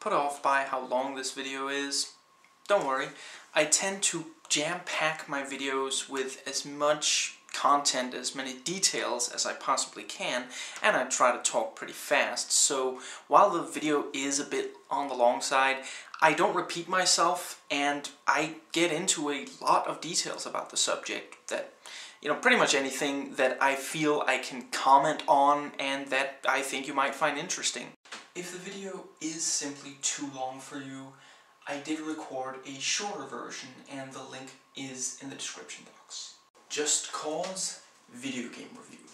put off by how long this video is, don't worry. I tend to jam-pack my videos with as much content, as many details as I possibly can, and I try to talk pretty fast. So while the video is a bit on the long side, I don't repeat myself, and I get into a lot of details about the subject that, you know, pretty much anything that I feel I can comment on and that I think you might find interesting. If the video is simply too long for you, I did record a shorter version and the link is in the description box. Just Cause video game review.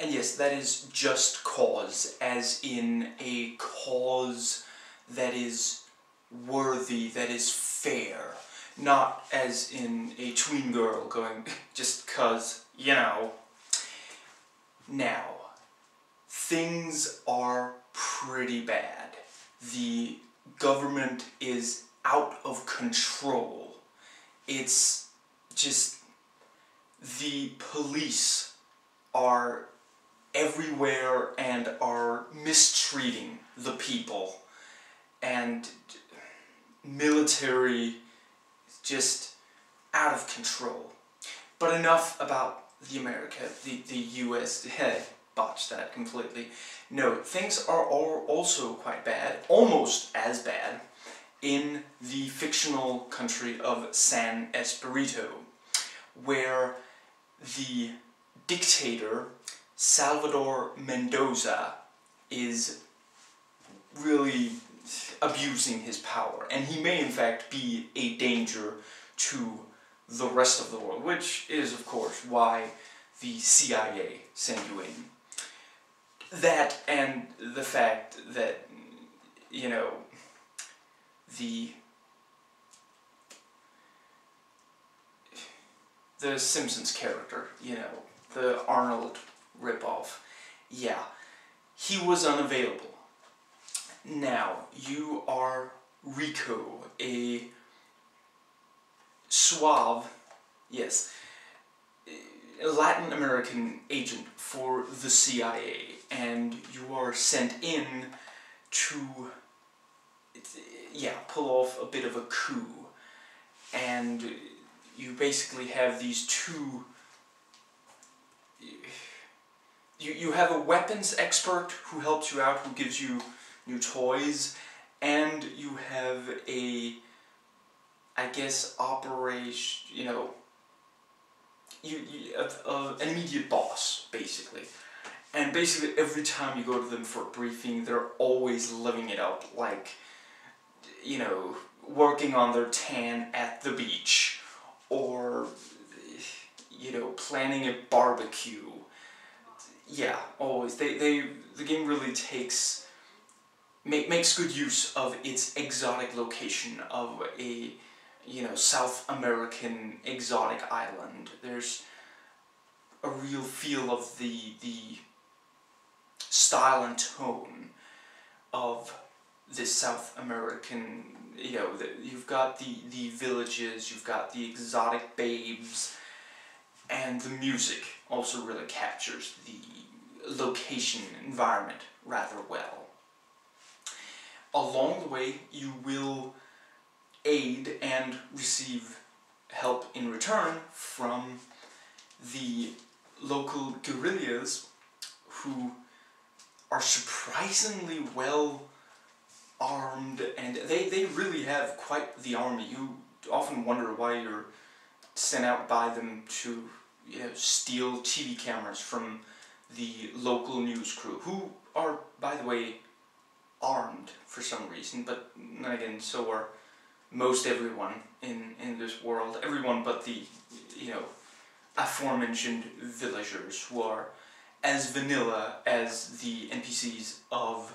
And yes, that is just cause, as in a cause that is worthy, that is fair. Not as in a tween girl going, just cause, you know. Now, things are pretty bad. The government is out of control. It's just the police are everywhere and are mistreating the people and military just out of control. But enough about the America, the, the US, botched that completely. No, things are also quite bad, almost as bad, in the fictional country of San Esperito, where the dictator, Salvador Mendoza, is really abusing his power. And he may in fact be a danger to the rest of the world, which is of course why the CIA sent you in that and the fact that, you know, the the Simpsons character, you know, the Arnold ripoff, yeah, he was unavailable. Now, you are Rico, a suave, yes, Latin American agent for the CIA and you are sent in to yeah pull off a bit of a coup. And you basically have these two you, you have a weapons expert who helps you out who gives you new toys and you have a I guess operation you know you, you uh, uh, an immediate boss, basically. And basically every time you go to them for a briefing, they're always living it up, like, you know, working on their tan at the beach, or, you know, planning a barbecue. Yeah, always. They, they, the game really takes, make, makes good use of its exotic location of a you know, South American exotic island. There's a real feel of the, the style and tone of this South American, you know, the, you've got the, the villages, you've got the exotic babes, and the music also really captures the location environment rather well. Along the way, you will aid and receive help in return from the local guerrillas who are surprisingly well armed and they, they really have quite the army. You often wonder why you're sent out by them to you know, steal TV cameras from the local news crew, who are, by the way, armed for some reason, but again, so are most everyone in, in this world, everyone but the, you know, aforementioned villagers who are as vanilla as the NPCs of,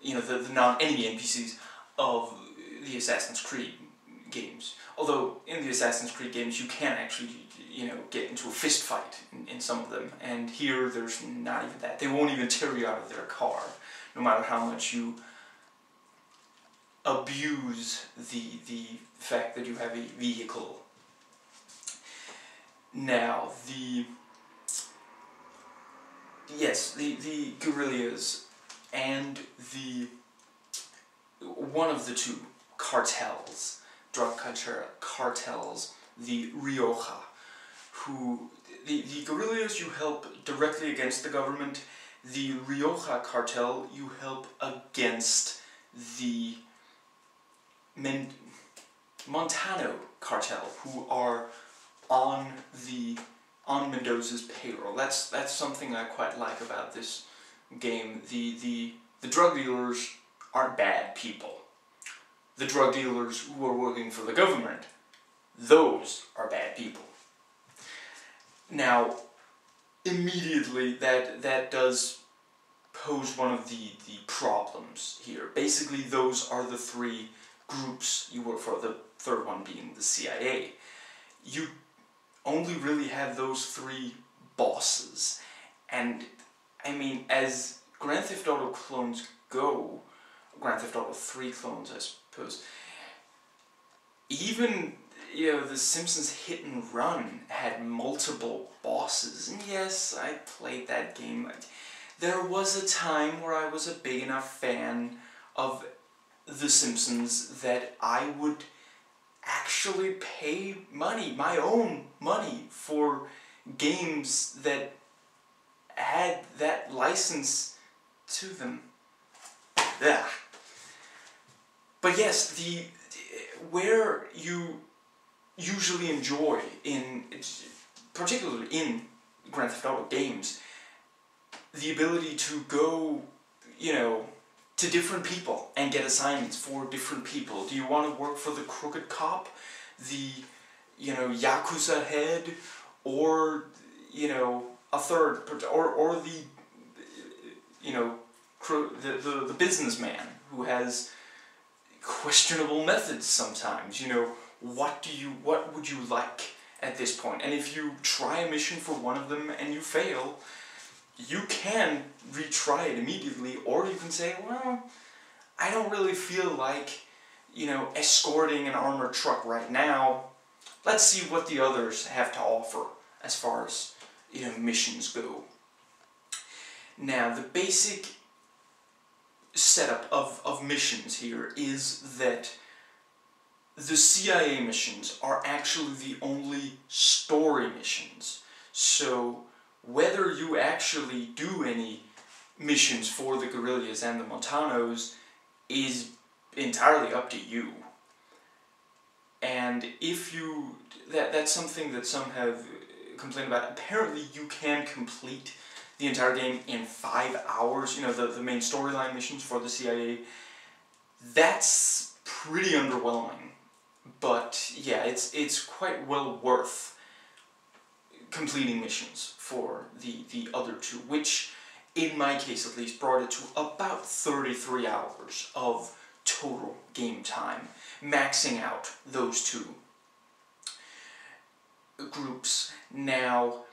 you know, the, the non-enemy NPCs of the Assassin's Creed games. Although in the Assassin's Creed games you can actually, you know, get into a fist fight in, in some of them, and here there's not even that. They won't even tear you out of their car, no matter how much you abuse the, the fact that you have a vehicle. Now, the... Yes, the, the guerrillas and the one of the two cartels, drug cartels, the Rioja, who the, the guerrillas you help directly against the government, the Rioja cartel you help against the Men Montano cartel, who are on the on Mendoza's payroll. That's that's something I quite like about this game. The the the drug dealers aren't bad people. The drug dealers who are working for the government, those are bad people. Now, immediately that that does pose one of the, the problems here. Basically, those are the three groups you work for, the third one being the CIA. You only really have those three bosses. And, I mean, as Grand Theft Auto clones go, Grand Theft Auto 3 clones, I suppose, even you know, The Simpsons Hit and Run had multiple bosses, and yes, I played that game. There was a time where I was a big enough fan of The Simpsons that I would actually pay money, my own money, for games that had that license to them. Yeah. But yes, the where you usually enjoy in, particularly in Grand Theft Auto games, the ability to go, you know, to different people and get assignments for different people. Do you want to work for the crooked cop, the, you know, Yakuza head, or, you know, a third, or, or the, you know, the, the, the businessman who has questionable methods sometimes, you know, what do you, what would you like at this point? And if you try a mission for one of them and you fail, you can retry it immediately, or you can say, well, I don't really feel like, you know, escorting an armored truck right now. Let's see what the others have to offer as far as, you know, missions go. Now, the basic setup of, of missions here is that the CIA missions are actually the only story missions. So you actually do any missions for the guerrillas and the Montanos is entirely up to you. And if you, that, that's something that some have complained about. Apparently you can complete the entire game in five hours, you know, the, the main storyline missions for the CIA. That's pretty underwhelming but yeah, it's it's quite well worth completing missions for the, the other two, which in my case at least brought it to about 33 hours of total game time, maxing out those two groups. Now,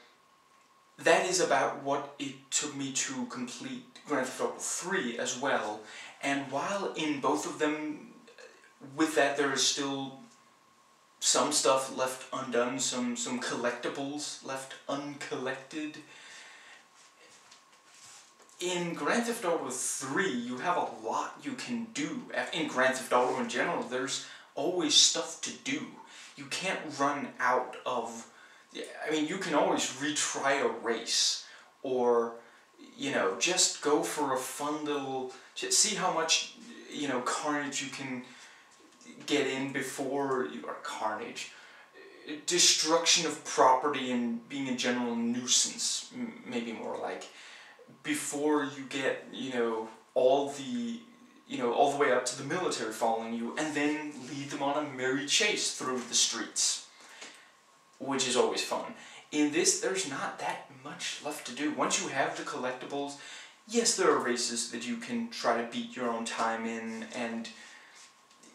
that is about what it took me to complete Grand Theft Auto 3 as well, and while in both of them, with that there is still some stuff left undone, some, some collectibles left uncollected. In Grand Theft Auto 3, you have a lot you can do. In Grand Theft Auto in general, there's always stuff to do. You can't run out of... I mean, you can always retry a race, or, you know, just go for a fun little... See how much, you know, carnage you can get in before you are carnage. Uh, destruction of property and being a general nuisance, maybe more like. Before you get, you know, all the, you know, all the way up to the military following you, and then lead them on a merry chase through the streets. Which is always fun. In this, there's not that much left to do. Once you have the collectibles, yes, there are races that you can try to beat your own time in, and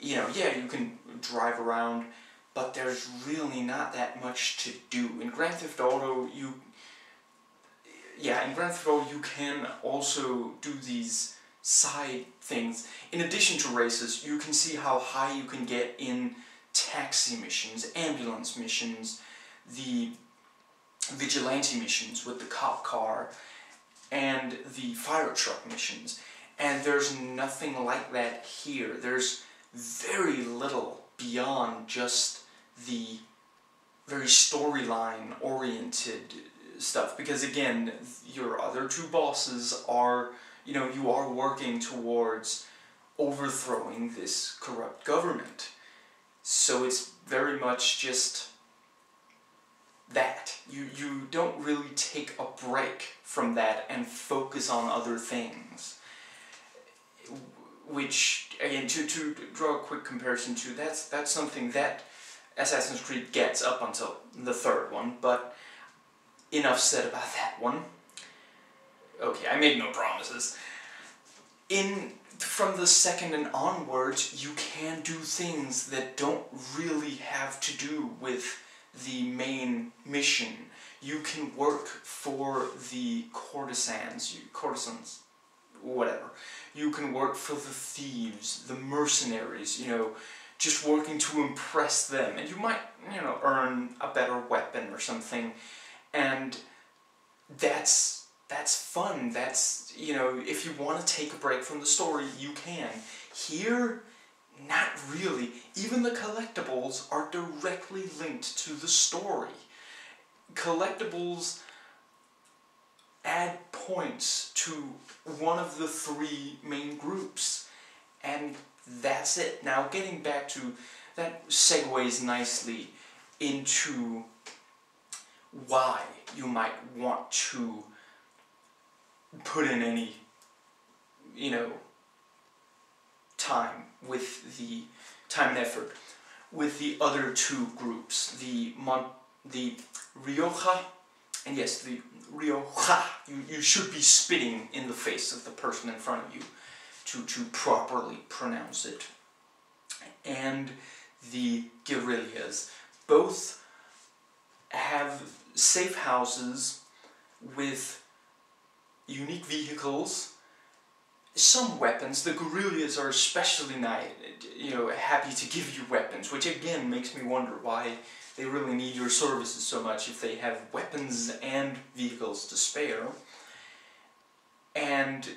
you know, yeah, you can drive around, but there's really not that much to do. In Grand Theft Auto, you, yeah, in Grand Theft Auto, you can also do these side things. In addition to races, you can see how high you can get in taxi missions, ambulance missions, the vigilante missions with the cop car, and the fire truck missions. And there's nothing like that here. There's very little beyond just the very storyline oriented stuff. Because again your other two bosses are you know you are working towards overthrowing this corrupt government. So it's very much just that. You you don't really take a break from that and focus on other things which again to, to draw a quick comparison to that's that's something that Assassin's Creed gets up until the third one, but enough said about that one. Okay, I made no promises. In from the second and onwards, you can do things that don't really have to do with the main mission. You can work for the courtesans, you, courtesans, whatever. You can work for the thieves, the mercenaries, you know, just working to impress them. And you might, you know, earn a better weapon or something. And that's that's fun. That's, you know, if you want to take a break from the story, you can. Here, not really. Even the collectibles are directly linked to the story. Collectibles points to one of the three main groups. And that's it. Now, getting back to that segues nicely into why you might want to put in any, you know, time with the time and effort with the other two groups, the Mon the Rioja, and yes, the Rioja. You, you should be spitting in the face of the person in front of you to, to properly pronounce it. And the guerrillas. Both have safe houses with unique vehicles, some weapons. The guerrillas are especially nice, you know, happy to give you weapons, which again makes me wonder why they really need your services so much if they have weapons and vehicles to spare. And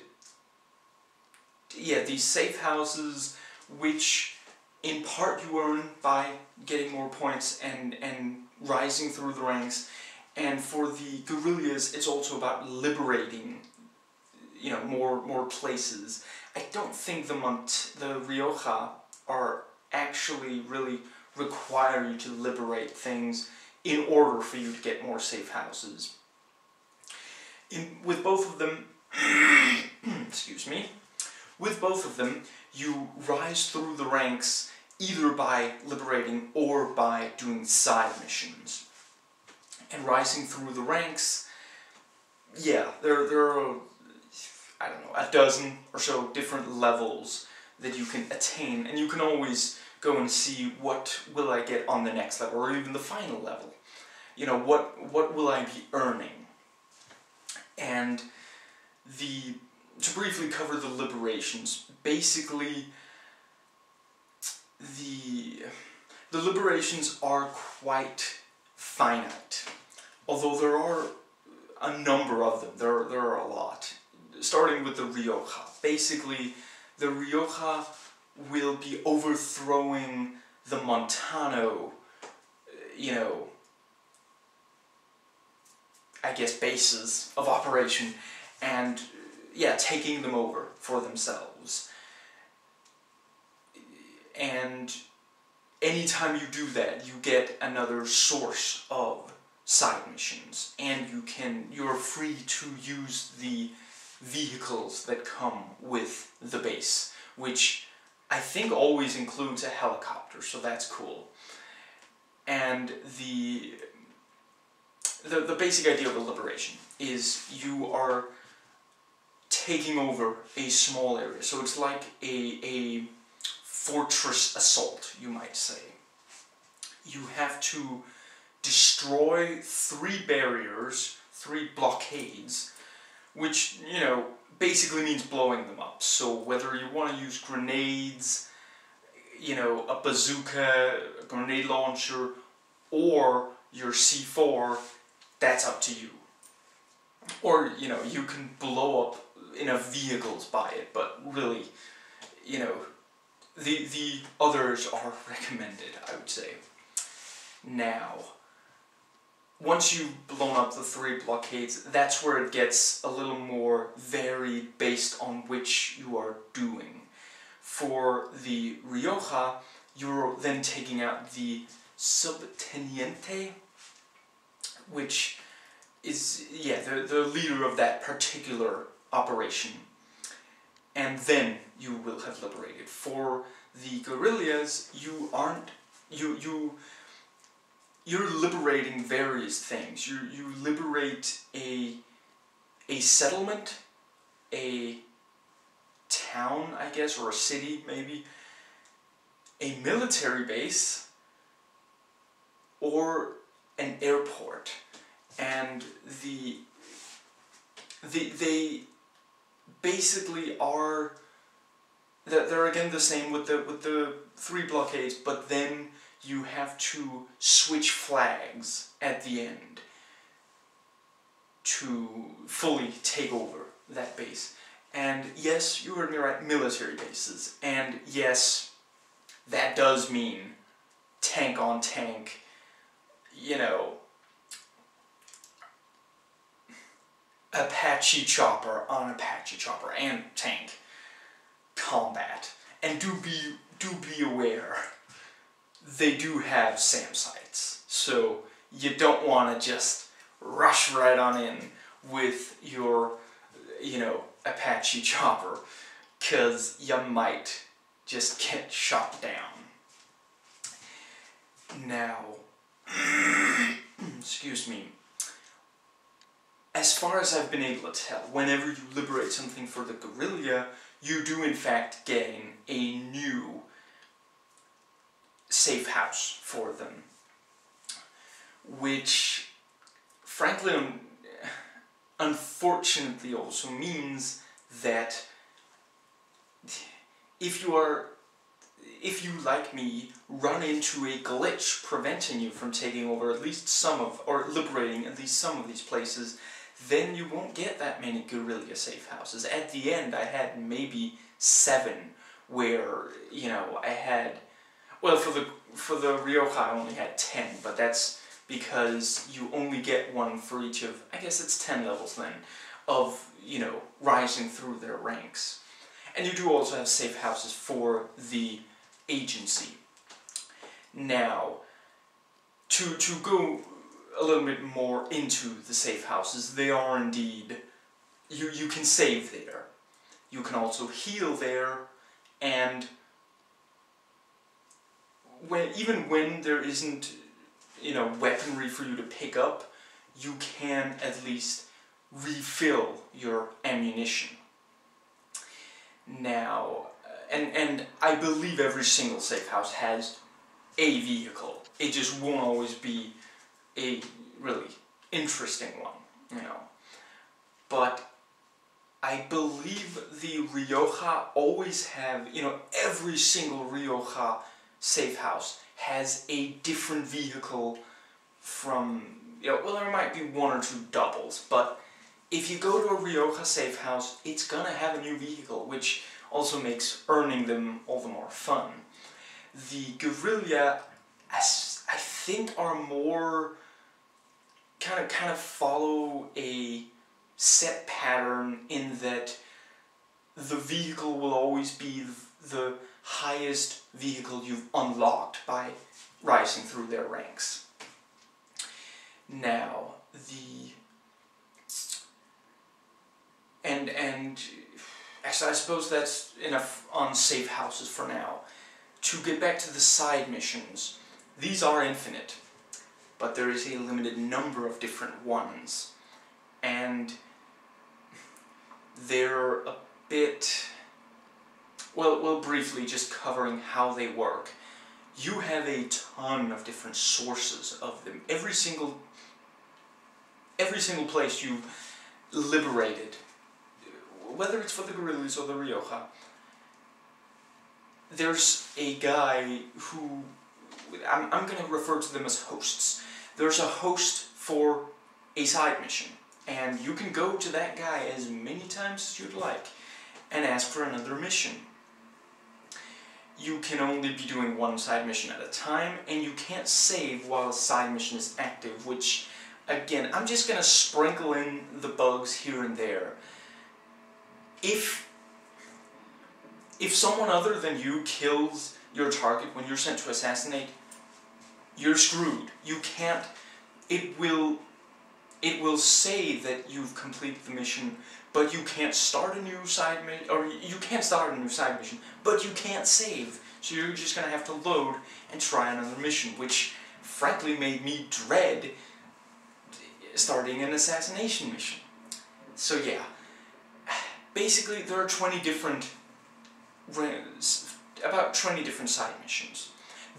yeah, these safe houses, which in part you earn by getting more points and, and rising through the ranks. And for the guerrillas, it's also about liberating, you know, more more places. I don't think the Mont the Rioja are actually really require you to liberate things in order for you to get more safe houses. In, with both of them, excuse me, with both of them, you rise through the ranks either by liberating or by doing side missions. And rising through the ranks, yeah, there, there are, I don't know, a dozen or so different levels that you can attain, and you can always go and see what will I get on the next level, or even the final level. You know, what, what will I be earning? And the to briefly cover the liberations, basically the the liberations are quite finite. Although there are a number of them, there, there are a lot. Starting with the Rioja. Basically, the Rioja will be overthrowing the Montano, uh, you know, I guess bases of operation and uh, yeah, taking them over for themselves. And anytime you do that, you get another source of side missions, and you can you're free to use the vehicles that come with the base, which I think always includes a helicopter, so that's cool. And the the, the basic idea of a liberation is you are taking over a small area. So it's like a, a fortress assault, you might say. You have to destroy three barriers, three blockades, which, you know, basically means blowing them up. So whether you want to use grenades, you know, a bazooka, a grenade launcher, or your C4, that's up to you. Or, you know, you can blow up enough vehicles by it, but really, you know, the the others are recommended, I would say. Now, once you've blown up the three blockades, that's where it gets a little more varied based on which you are doing. For the Rioja, you're then taking out the subteniente, which is, yeah, the, the leader of that particular operation. And then you will have liberated. For the guerrillas, you aren't, you, you, you're liberating various things. You, you liberate a, a settlement, a town, I guess, or a city, maybe, a military base, or an airport. And the, the they basically are they're again the same with the with the three blockades, but then you have to switch flags at the end to fully take over that base. And yes, you heard me right, military bases. And yes, that does mean tank on tank, you know, Apache chopper on Apache chopper and tank combat. And do be do be aware they do have SAM sites. So you don't want to just rush right on in with your, you know, Apache chopper, because you might just get shot down. Now, excuse me, as far as I've been able to tell, whenever you liberate something for the guerrilla, you do in fact gain a new safe house for them. Which, frankly, unfortunately also means that if you are if you, like me, run into a glitch preventing you from taking over at least some of, or liberating at least some of these places, then you won't get that many guerrilla safe houses. At the end, I had maybe seven where, you know, I had, well, for the, for the Rioja, I only had ten, but that's because you only get one for each of, I guess it's ten levels then, of, you know, rising through their ranks. And you do also have safe houses for the agency. Now, to, to go a little bit more into the safe houses, they are indeed, you, you can save there. You can also heal there, and when even when there isn't, you know, weaponry for you to pick up, you can at least refill your ammunition. Now, uh, and, and I believe every single safe house has a vehicle. It just won't always be a really interesting one, you know. But I believe the Rioja always have, you know, every single Rioja safe house has a different vehicle from, you know, well there might be one or two doubles, but if you go to a Rioja safe house, it's gonna have a new vehicle, which also makes earning them all the more fun. The guerrilla, I think, are more kind of kind of follow a set pattern in that the vehicle will always be the highest vehicle you've unlocked by rising through their ranks. Now, the and and Actually, I suppose that's enough on safe houses for now. To get back to the side missions, these are infinite, but there is a limited number of different ones. And they're a bit... Well, well, briefly, just covering how they work. You have a ton of different sources of them. Every single... Every single place you've liberated whether it's for the guerrillas or the Rioja, there's a guy who, I'm, I'm going to refer to them as hosts. There's a host for a side mission, And you can go to that guy as many times as you'd like and ask for another mission. You can only be doing one side mission at a time, and you can't save while a side mission is active, which, again, I'm just going to sprinkle in the bugs here and there. If, if someone other than you kills your target when you're sent to assassinate, you're screwed. You can't, it will, it will say that you've completed the mission, but you can't start a new side mission, or you can't start a new side mission, but you can't save. So you're just going to have to load and try another mission, which frankly made me dread starting an assassination mission. So yeah, basically there are 20 different, about 20 different side missions.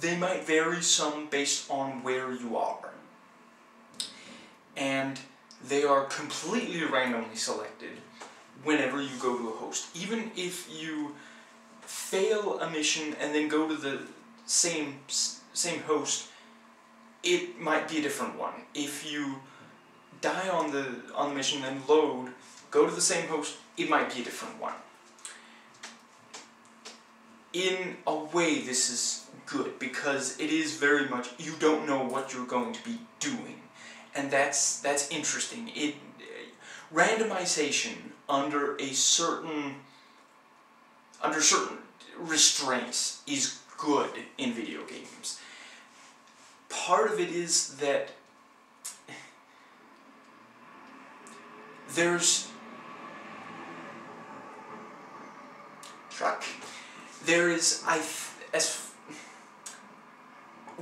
They might vary some based on where you are. And they are completely randomly selected whenever you go to a host. Even if you fail a mission and then go to the same same host, it might be a different one. If you die on the on the mission and load, go to the same host, it might be a different one. In a way, this is good because it is very much you don't know what you're going to be doing, and that's that's interesting. It randomization under a certain under certain restraints is good in video games. Part of it is that there's truck. There is I as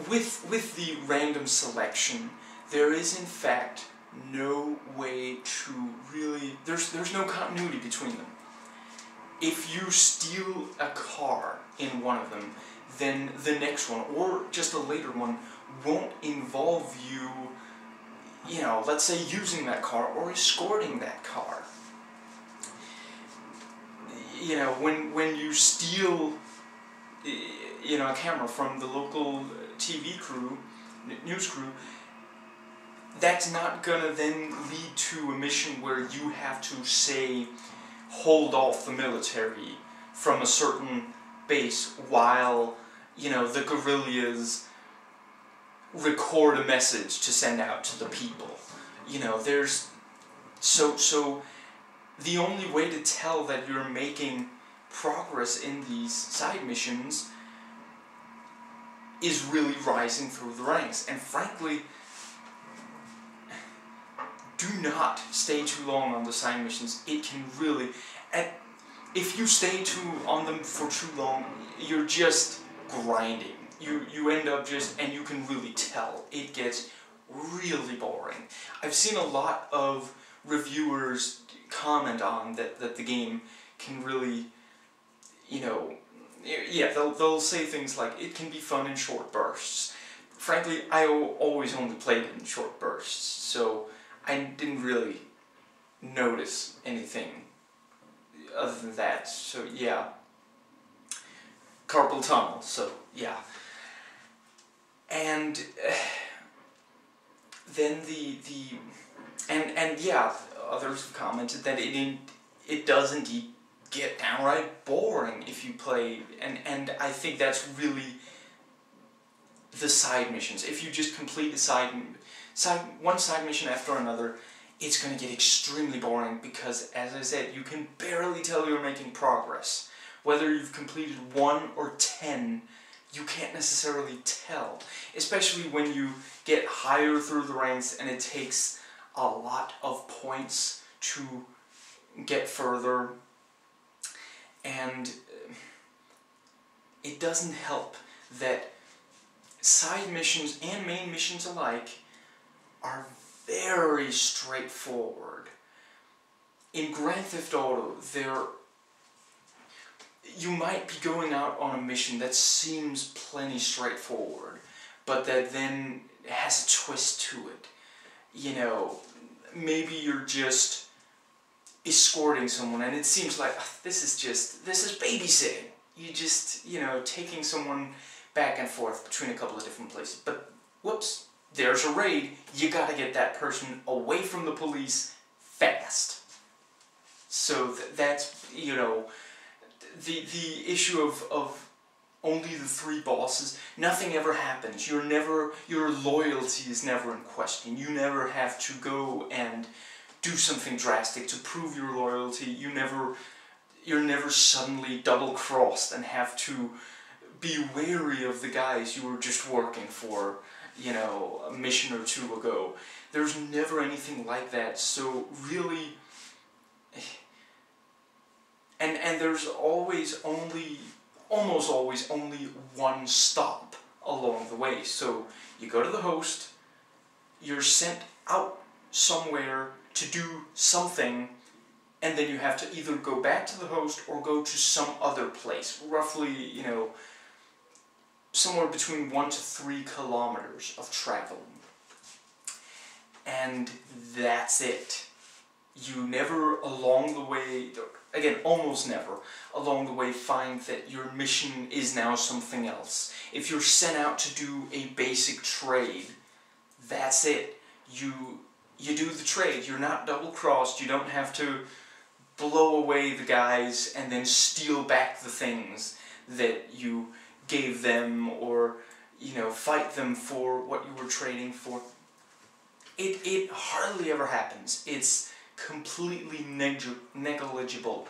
with with the random selection, there is in fact no way to really there's there's no continuity between them. If you steal a car in one of them, then the next one or just a later one won't involve you you know, let's say using that car or escorting that car. You know, when when you steal you know a camera from the local TV crew, news crew, that's not gonna then lead to a mission where you have to say hold off the military from a certain base while you know the guerrillas record a message to send out to the people. You know there's so so the only way to tell that you're making progress in these side missions is really rising through the ranks. And frankly do not stay too long on the side missions. It can really, and if you stay too on them for too long, you're just grinding. You you end up just, and you can really tell it gets really boring. I've seen a lot of reviewers comment on that that the game can really, you know, yeah, they'll they'll say things like it can be fun in short bursts. Frankly, I always only played in short bursts, so I didn't really notice anything other than that. So yeah, carpal tunnel. So yeah, and uh, then the the and and yeah, others have commented that it it does indeed get downright boring if you play and and I think that's really the side missions. If you just complete a side side, one side mission after another, it's going to get extremely boring because, as I said, you can barely tell you're making progress. Whether you've completed one or ten, you can't necessarily tell. Especially when you get higher through the ranks and it takes a lot of points to get further. And uh, it doesn't help that side missions and main missions alike are very straightforward. In Grand Theft Auto, there you might be going out on a mission that seems plenty straightforward, but that then has a twist to it. You know, maybe you're just escorting someone and it seems like oh, this is just this is babysitting. You just, you know, taking someone back and forth between a couple of different places. But whoops, there's a raid, you gotta get that person away from the police fast. So th that's, you know, the, the issue of, of only the three bosses, nothing ever happens. You're never, your loyalty is never in question. You never have to go and do something drastic to prove your loyalty. You never, you're never suddenly double-crossed and have to be wary of the guys you were just working for, you know, a mission or two ago. There's never anything like that, so really... And, and there's always only almost always only one stop along the way. So you go to the host, you're sent out somewhere to do something, and then you have to either go back to the host or go to some other place, roughly, you know, somewhere between one to three kilometers of traveling. And that's it. You never along the way, again, almost never, along the way find that your mission is now something else. If you're sent out to do a basic trade, that's it. You, you do the trade. You're not double-crossed. You don't have to blow away the guys and then steal back the things that you gave them or, you know, fight them for what you were trading for. It, it hardly ever happens. It's completely negligible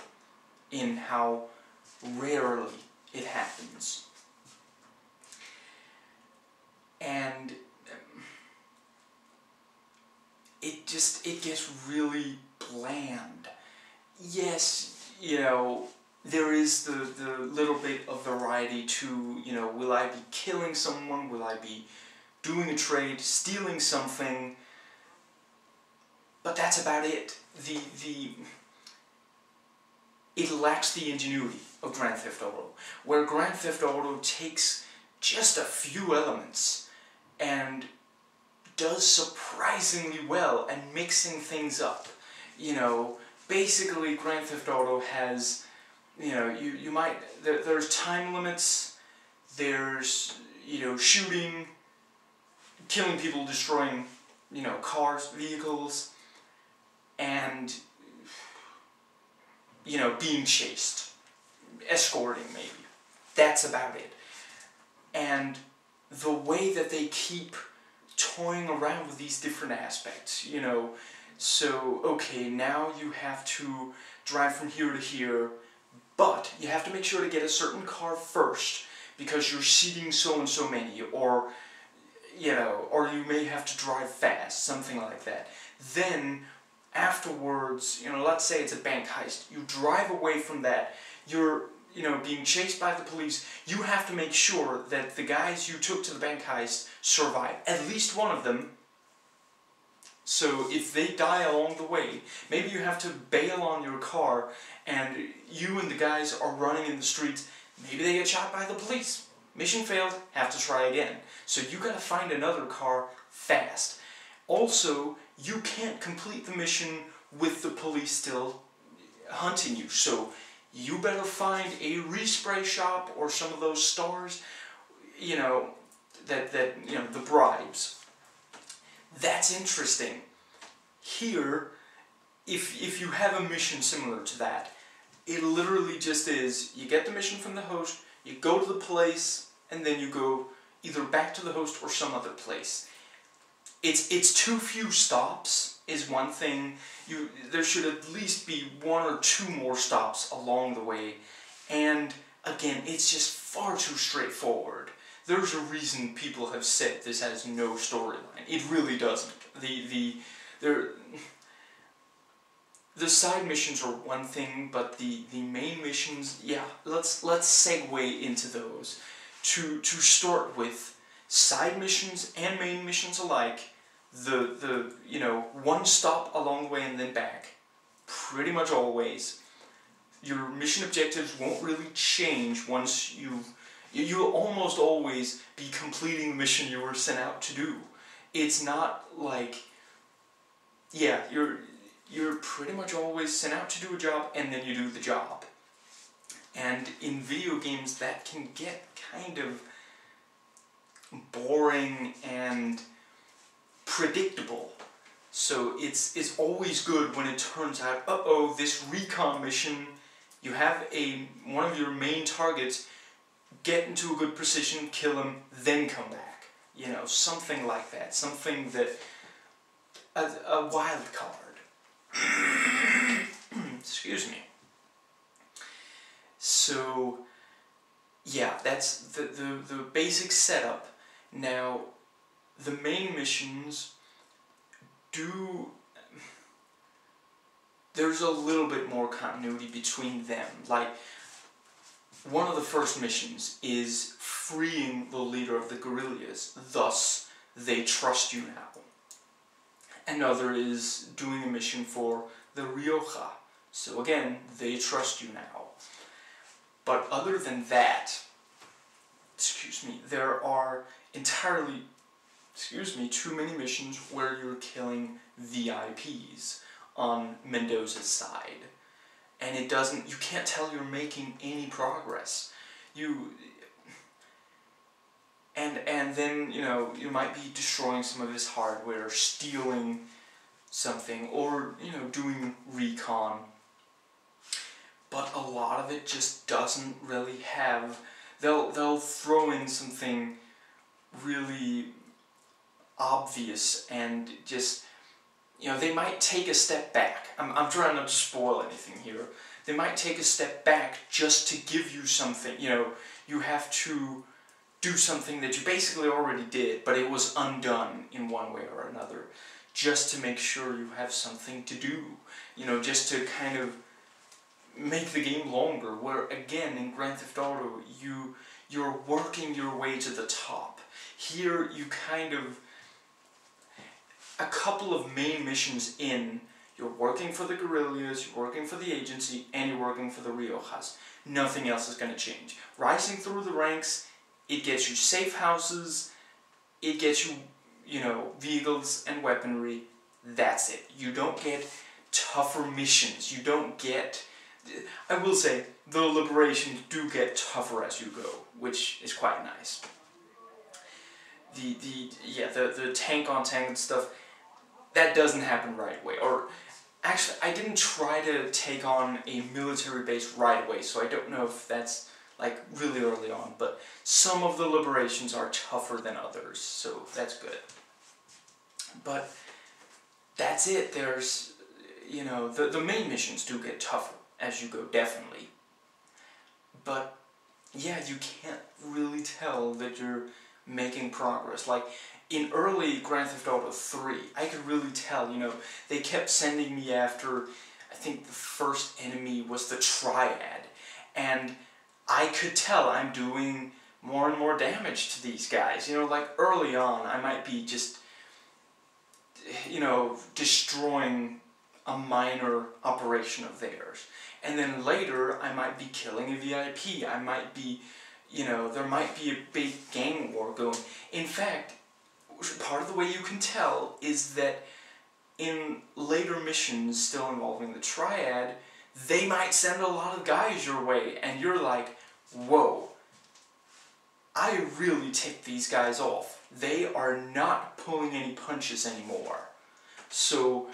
in how rarely it happens. And um, it just, it gets really bland. Yes, you know, there is the, the little bit of variety to, you know, will I be killing someone, will I be doing a trade, stealing something, but that's about it. The, the, it lacks the ingenuity of Grand Theft Auto, where Grand Theft Auto takes just a few elements and does surprisingly well at mixing things up. You know, basically Grand Theft Auto has, you know, you, you might, there, there's time limits, there's, you know, shooting, killing people, destroying, you know, cars, vehicles, and you know, being chased, escorting maybe. That's about it. And the way that they keep toying around with these different aspects, you know, so, okay, now you have to drive from here to here, but you have to make sure to get a certain car first because you're seating so and so many, or, you know, or you may have to drive fast, something like that. Then afterwards, you know, let's say it's a bank heist, you drive away from that, you're, you know, being chased by the police, you have to make sure that the guys you took to the bank heist survive. At least one of them. So if they die along the way, maybe you have to bail on your car and you and the guys are running in the streets, maybe they get shot by the police. Mission failed, have to try again. So you gotta find another car fast. Also, you can't complete the mission with the police still hunting you. So you better find a respray shop or some of those stores, you know, that, that you know, the bribes. That's interesting. Here, if, if you have a mission similar to that, it literally just is, you get the mission from the host, you go to the place, and then you go either back to the host or some other place it's it's too few stops is one thing. You there should at least be one or two more stops along the way, and again, it's just far too straightforward. There's a reason people have said this has no storyline. It really doesn't. The the there. The side missions are one thing, but the, the main missions, yeah, let's let's segue into those. To to start with, side missions and main missions alike the, the, you know, one stop along the way and then back. Pretty much always. Your mission objectives won't really change once you've, you'll almost always be completing the mission you were sent out to do. It's not like, yeah, you're, you're pretty much always sent out to do a job and then you do the job. And in video games that can get kind of boring and predictable. So it's it's always good when it turns out, uh oh, this recon mission, you have a one of your main targets, get into a good position, kill him, then come back. You know, something like that. Something that a, a wild card. Excuse me. So yeah, that's the, the, the basic setup. Now, the main missions do there's a little bit more continuity between them. Like, one of the first missions is freeing the leader of the guerrillas, thus, they trust you now. Another is doing a mission for the Rioja, so again, they trust you now. But other than that, excuse me, there are entirely excuse me, too many missions where you're killing VIPs on Mendoza's side. And it doesn't, you can't tell you're making any progress. You, and, and then, you know, you might be destroying some of his hardware, stealing something, or, you know, doing recon. But a lot of it just doesn't really have, they'll, they'll throw in something really obvious and just, you know, they might take a step back. I'm, I'm trying not to spoil anything here. They might take a step back just to give you something, you know, you have to do something that you basically already did, but it was undone in one way or another, just to make sure you have something to do, you know, just to kind of make the game longer, where again, in Grand Theft Auto, you, you're working your way to the top. Here, you kind of a couple of main missions in, you're working for the guerrillas, you're working for the agency, and you're working for the Riojas. Nothing else is going to change. Rising through the ranks, it gets you safe houses, it gets you, you know, vehicles and weaponry. That's it. You don't get tougher missions. You don't get... I will say, the liberations do get tougher as you go, which is quite nice. The, the, yeah, the, the tank on tank stuff, that doesn't happen right away. Or actually, I didn't try to take on a military base right away, so I don't know if that's like really early on, but some of the liberations are tougher than others, so that's good. But that's it. There's, you know, the, the main missions do get tougher as you go, definitely. But yeah, you can't really tell that you're making progress. Like, in early Grand Theft Auto 3, I could really tell, you know, they kept sending me after, I think the first enemy was the Triad, and I could tell I'm doing more and more damage to these guys. You know, like early on, I might be just, you know, destroying a minor operation of theirs. And then later, I might be killing a VIP. I might be, you know, there might be a big gang war going. In fact, part of the way you can tell is that in later missions still involving the Triad, they might send a lot of guys your way, and you're like, whoa, I really ticked these guys off. They are not pulling any punches anymore. So,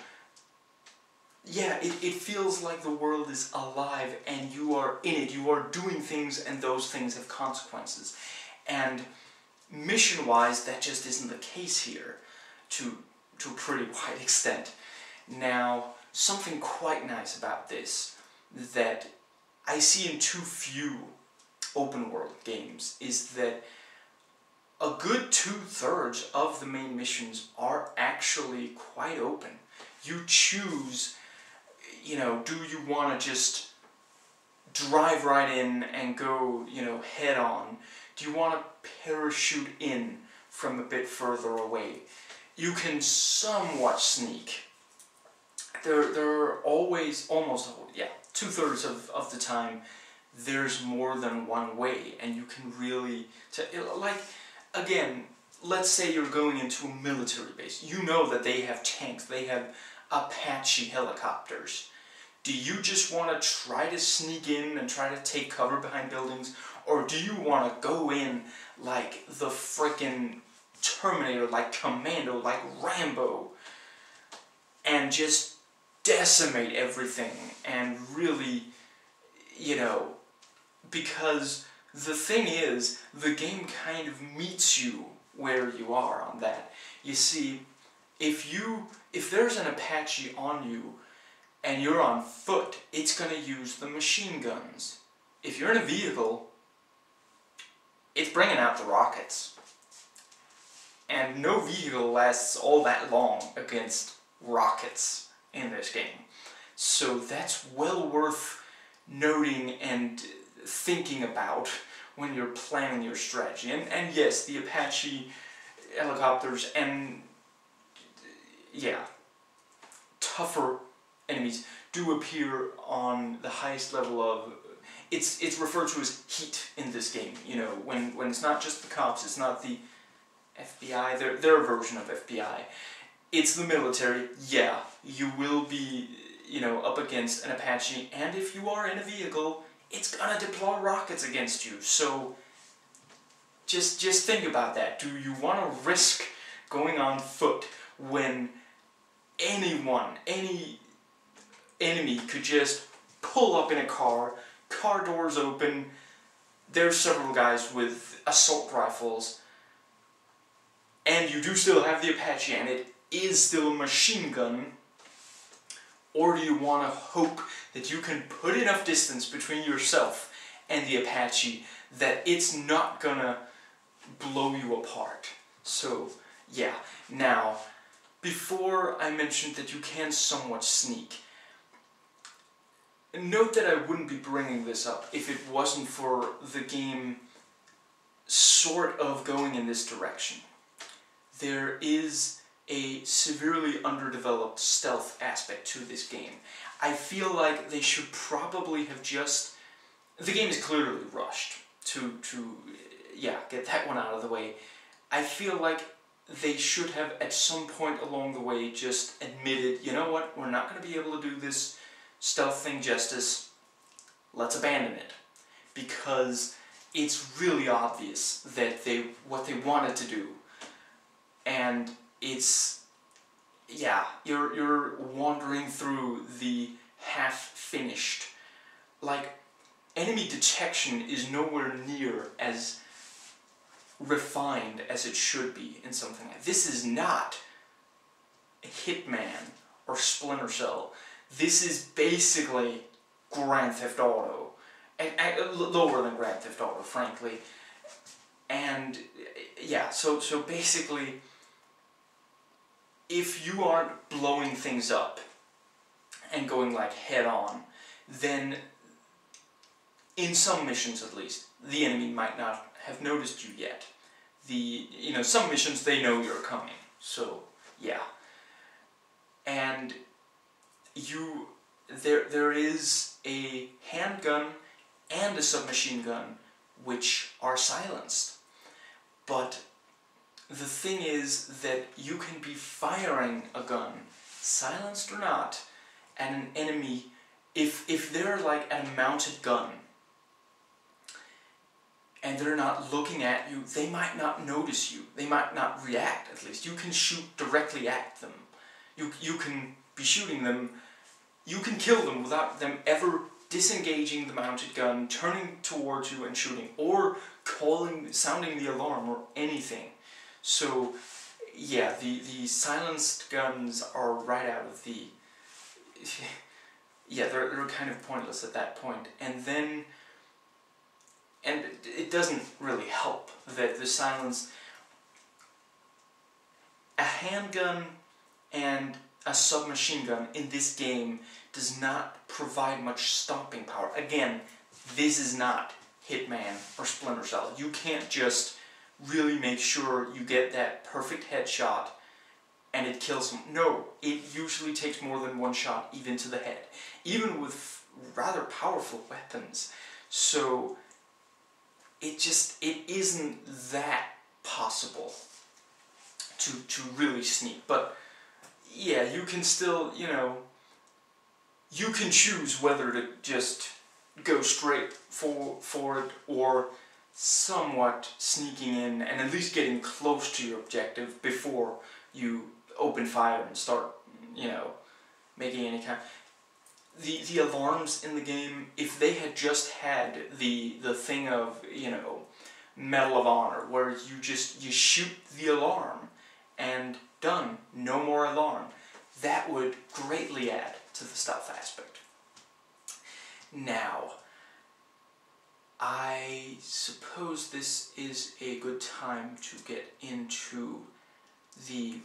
yeah, it, it feels like the world is alive and you are in it. You are doing things and those things have consequences. And mission-wise, that just isn't the case here to, to a pretty wide extent. Now, something quite nice about this that I see in too few open world games is that a good two-thirds of the main missions are actually quite open. You choose, you know, do you want to just drive right in and go, you know, head on? Do you want to parachute in from a bit further away? You can somewhat sneak. There, there are always, almost, yeah, two-thirds of, of the time, there's more than one way, and you can really, like, again, let's say you're going into a military base. You know that they have tanks, they have Apache helicopters. Do you just want to try to sneak in and try to take cover behind buildings, or do you want to go in like the freaking Terminator, like Commando, like Rambo? and just decimate everything and really, you know, because the thing is, the game kind of meets you where you are on that. You see, if you if there's an Apache on you and you're on foot, it's going to use the machine guns. If you're in a vehicle, it's bringing out the rockets. And no vehicle lasts all that long against rockets in this game. So that's well worth noting and thinking about when you're planning your strategy. And, and yes, the Apache helicopters and yeah, tougher enemies do appear on the highest level of it's it's referred to as heat in this game. You know, when when it's not just the cops, it's not the FBI, their their version of FBI. It's the military. Yeah, you will be you know up against an Apache, and if you are in a vehicle, it's gonna deploy rockets against you. So just just think about that. Do you want to risk going on foot when anyone, any enemy could just pull up in a car, car doors open, there's several guys with assault rifles, and you do still have the Apache, and it is still a machine gun, or do you want to hope that you can put enough distance between yourself and the Apache that it's not gonna blow you apart? So, yeah. Now, before I mentioned that you can somewhat sneak, note that I wouldn't be bringing this up if it wasn't for the game sort of going in this direction. There is a severely underdeveloped stealth aspect to this game. I feel like they should probably have just... The game is clearly rushed to, to yeah, get that one out of the way. I feel like they should have at some point along the way just admitted, you know what, we're not going to be able to do this stealth thing justice, let's abandon it. Because it's really obvious that they what they wanted to do. And it's yeah, you're you're wandering through the half finished like enemy detection is nowhere near as refined as it should be in something like this is not a Hitman or Splinter Cell this is basically Grand Theft Auto, and, and uh, lower than Grand Theft Auto, frankly. And yeah, so so basically, if you aren't blowing things up and going like head on, then in some missions at least, the enemy might not have noticed you yet. The you know some missions they know you're coming, so yeah. And you there there is a handgun and a submachine gun which are silenced. But the thing is that you can be firing a gun, silenced or not, at an enemy if if they're like at a mounted gun and they're not looking at you, they might not notice you. They might not react at least. You can shoot directly at them. You you can be shooting them, you can kill them without them ever disengaging the mounted gun, turning towards you and shooting, or calling, sounding the alarm or anything. So, yeah, the, the silenced guns are right out of the... yeah, they're, they're kind of pointless at that point. And then... And it doesn't really help that the silence... A handgun and a submachine gun in this game does not provide much stopping power. Again, this is not Hitman or Splinter Cell. You can't just really make sure you get that perfect headshot and it kills him. No, it usually takes more than one shot even to the head. Even with rather powerful weapons. So it just it isn't that possible to to really sneak. But yeah, you can still, you know, you can choose whether to just go straight for, forward or somewhat sneaking in and at least getting close to your objective before you open fire and start, you know, making any kind. The the alarms in the game, if they had just had the the thing of you know, Medal of Honor, where you just you shoot the alarm, and done, no more alarm, that would greatly add to the stealth aspect. Now, I suppose this is a good time to get into the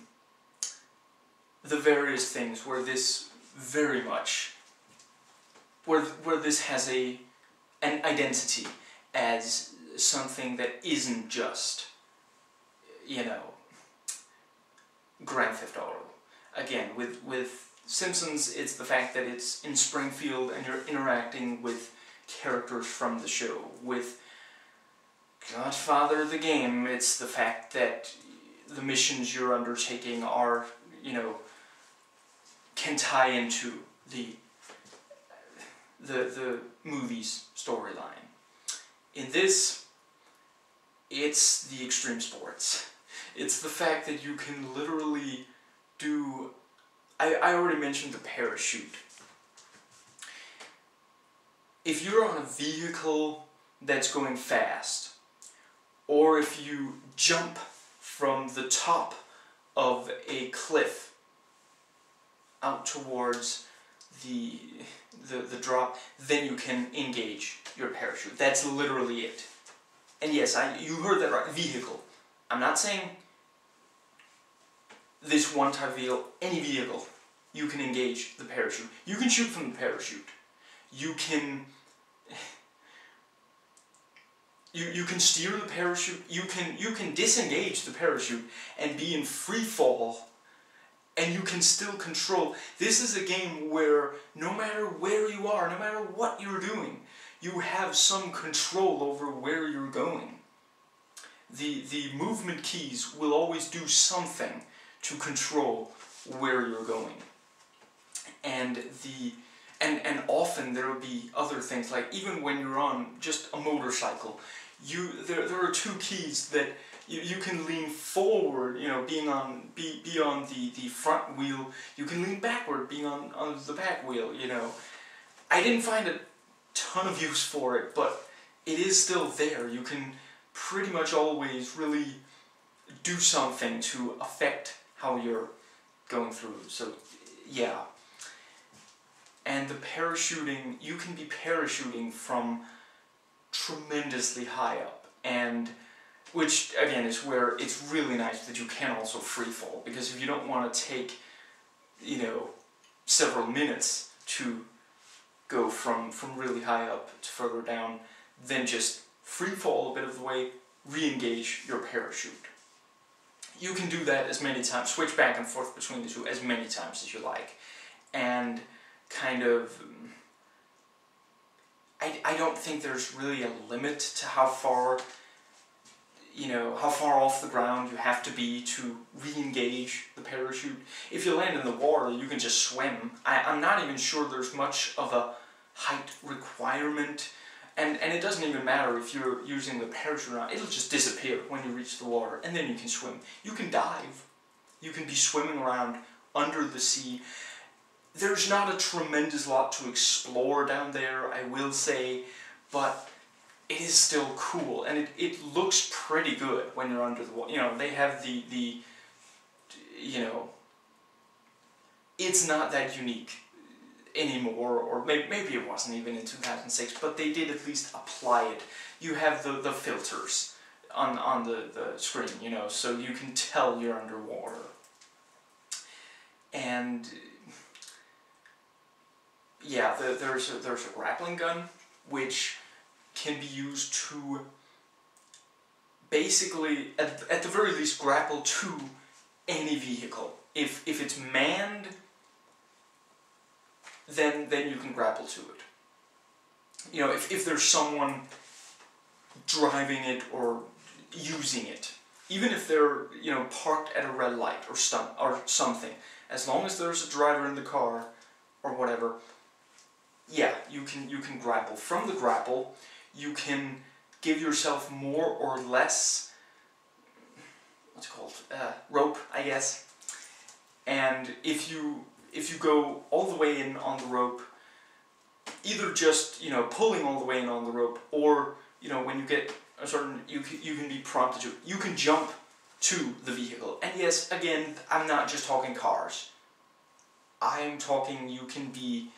the various things where this very much where where this has a an identity as something that isn't just you know Grand Theft Auto. Again, with with Simpsons, it's the fact that it's in Springfield and you're interacting with characters from the show. With Godfather the game, it's the fact that the missions you're undertaking are, you know, can tie into the the the movie's storyline. In this, it's the extreme sports. It's the fact that you can literally do. I, I already mentioned the parachute if you're on a vehicle that's going fast, or if you jump from the top of a cliff out towards the, the, the drop, then you can engage your parachute. That's literally it. And yes, I, you heard that right, vehicle. I'm not saying this one type of vehicle, any vehicle, you can engage the parachute. You can shoot from the parachute. You can you, you can steer the parachute, you can, you can disengage the parachute and be in free fall and you can still control. This is a game where no matter where you are, no matter what you're doing, you have some control over where you're going. The, the movement keys will always do something to control where you're going. And the and and often there will be other things like even when you're on just a motorcycle you there, there are two keys that you, you can lean forward, you know, being on be, be on the, the front wheel. You can lean backward, being on, on the back wheel, you know. I didn't find a ton of use for it, but it is still there. You can pretty much always really do something to affect how you're going through. So, yeah. And the parachuting, you can be parachuting from tremendously high up and which again is where it's really nice that you can also free fall because if you don't want to take you know several minutes to go from from really high up to further down then just free fall a bit of the way re-engage your parachute you can do that as many times switch back and forth between the two as many times as you like and kind of I, I don't think there's really a limit to how far you know, how far off the ground you have to be to re-engage the parachute. If you land in the water, you can just swim. I, I'm not even sure there's much of a height requirement. And, and it doesn't even matter if you're using the parachute or not. It'll just disappear when you reach the water, and then you can swim. You can dive. You can be swimming around under the sea there's not a tremendous lot to explore down there, I will say, but it is still cool, and it, it looks pretty good when you're under the water. You know, they have the, the, you know, it's not that unique anymore, or maybe, maybe it wasn't even in 2006, but they did at least apply it. You have the, the filters on, on the, the screen, you know, so you can tell you're underwater. And yeah, the, there's a, there's a grappling gun which can be used to basically, at, at the very least, grapple to any vehicle. If if it's manned, then then you can grapple to it. You know, if, if there's someone driving it or using it, even if they're you know parked at a red light or stum- or something, as long as there's a driver in the car or whatever, yeah, you can you can grapple. From the grapple, you can give yourself more or less what's called uh, rope, I guess, And if you if you go all the way in on the rope, either just you know pulling all the way in on the rope, or you know when you get a certain you can, you can be prompted to you can jump to the vehicle. And yes, again, I'm not just talking cars. I'm talking you can be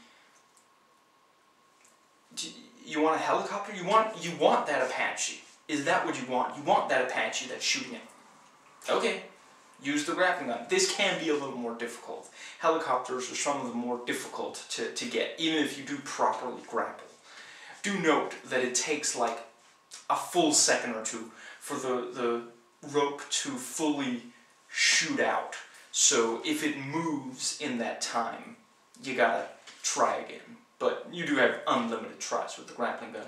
you want a helicopter? You want you want that Apache. Is that what you want? You want that Apache that's shooting it. Okay, use the grappling gun. This can be a little more difficult. Helicopters are some of the more difficult to, to get, even if you do properly grapple. Do note that it takes like a full second or two for the, the rope to fully shoot out. So if it moves in that time, you gotta try again. But you do have unlimited tries with the grappling gun.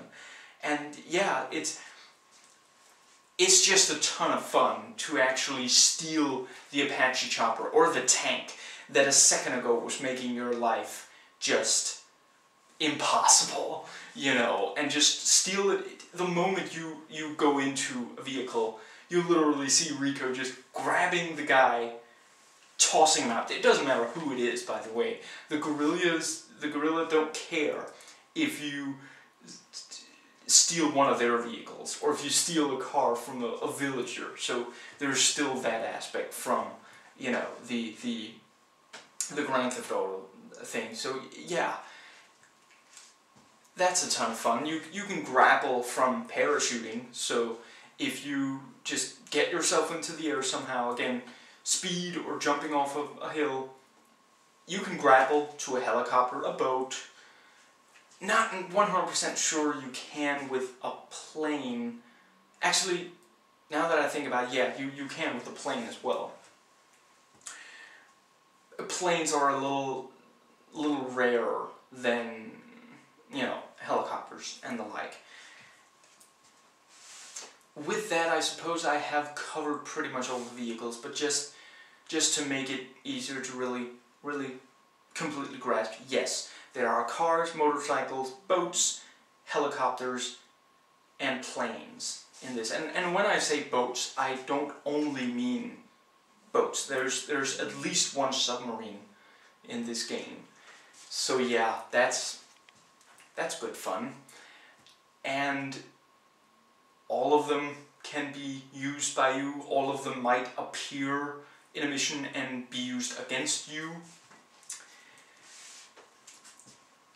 And yeah, it's it's just a ton of fun to actually steal the Apache chopper or the tank that a second ago was making your life just impossible, you know, and just steal it the moment you, you go into a vehicle, you literally see Rico just grabbing the guy, tossing him out. It doesn't matter who it is, by the way. The guerrillas, the guerrilla don't care if you steal one of their vehicles, or if you steal a car from a, a villager. So there's still that aspect from, you know, the the the Grand Theft Auto thing. So yeah, that's a ton of fun. You you can grapple from parachuting. So if you just get yourself into the air somehow, again, speed or jumping off of a hill, you can grapple to a helicopter, a boat, not 100% sure you can with a plane. Actually, now that I think about it, yeah, you, you can with a plane as well. Planes are a little, little rarer than, you know, helicopters and the like. With that, I suppose I have covered pretty much all the vehicles, but just, just to make it easier to really, really completely grasp, yes, there are cars, motorcycles, boats, helicopters, and planes in this. And, and when I say boats, I don't only mean boats. There's, there's at least one submarine in this game. So yeah, that's, that's good fun. And all of them can be used by you. All of them might appear in a mission and be used against you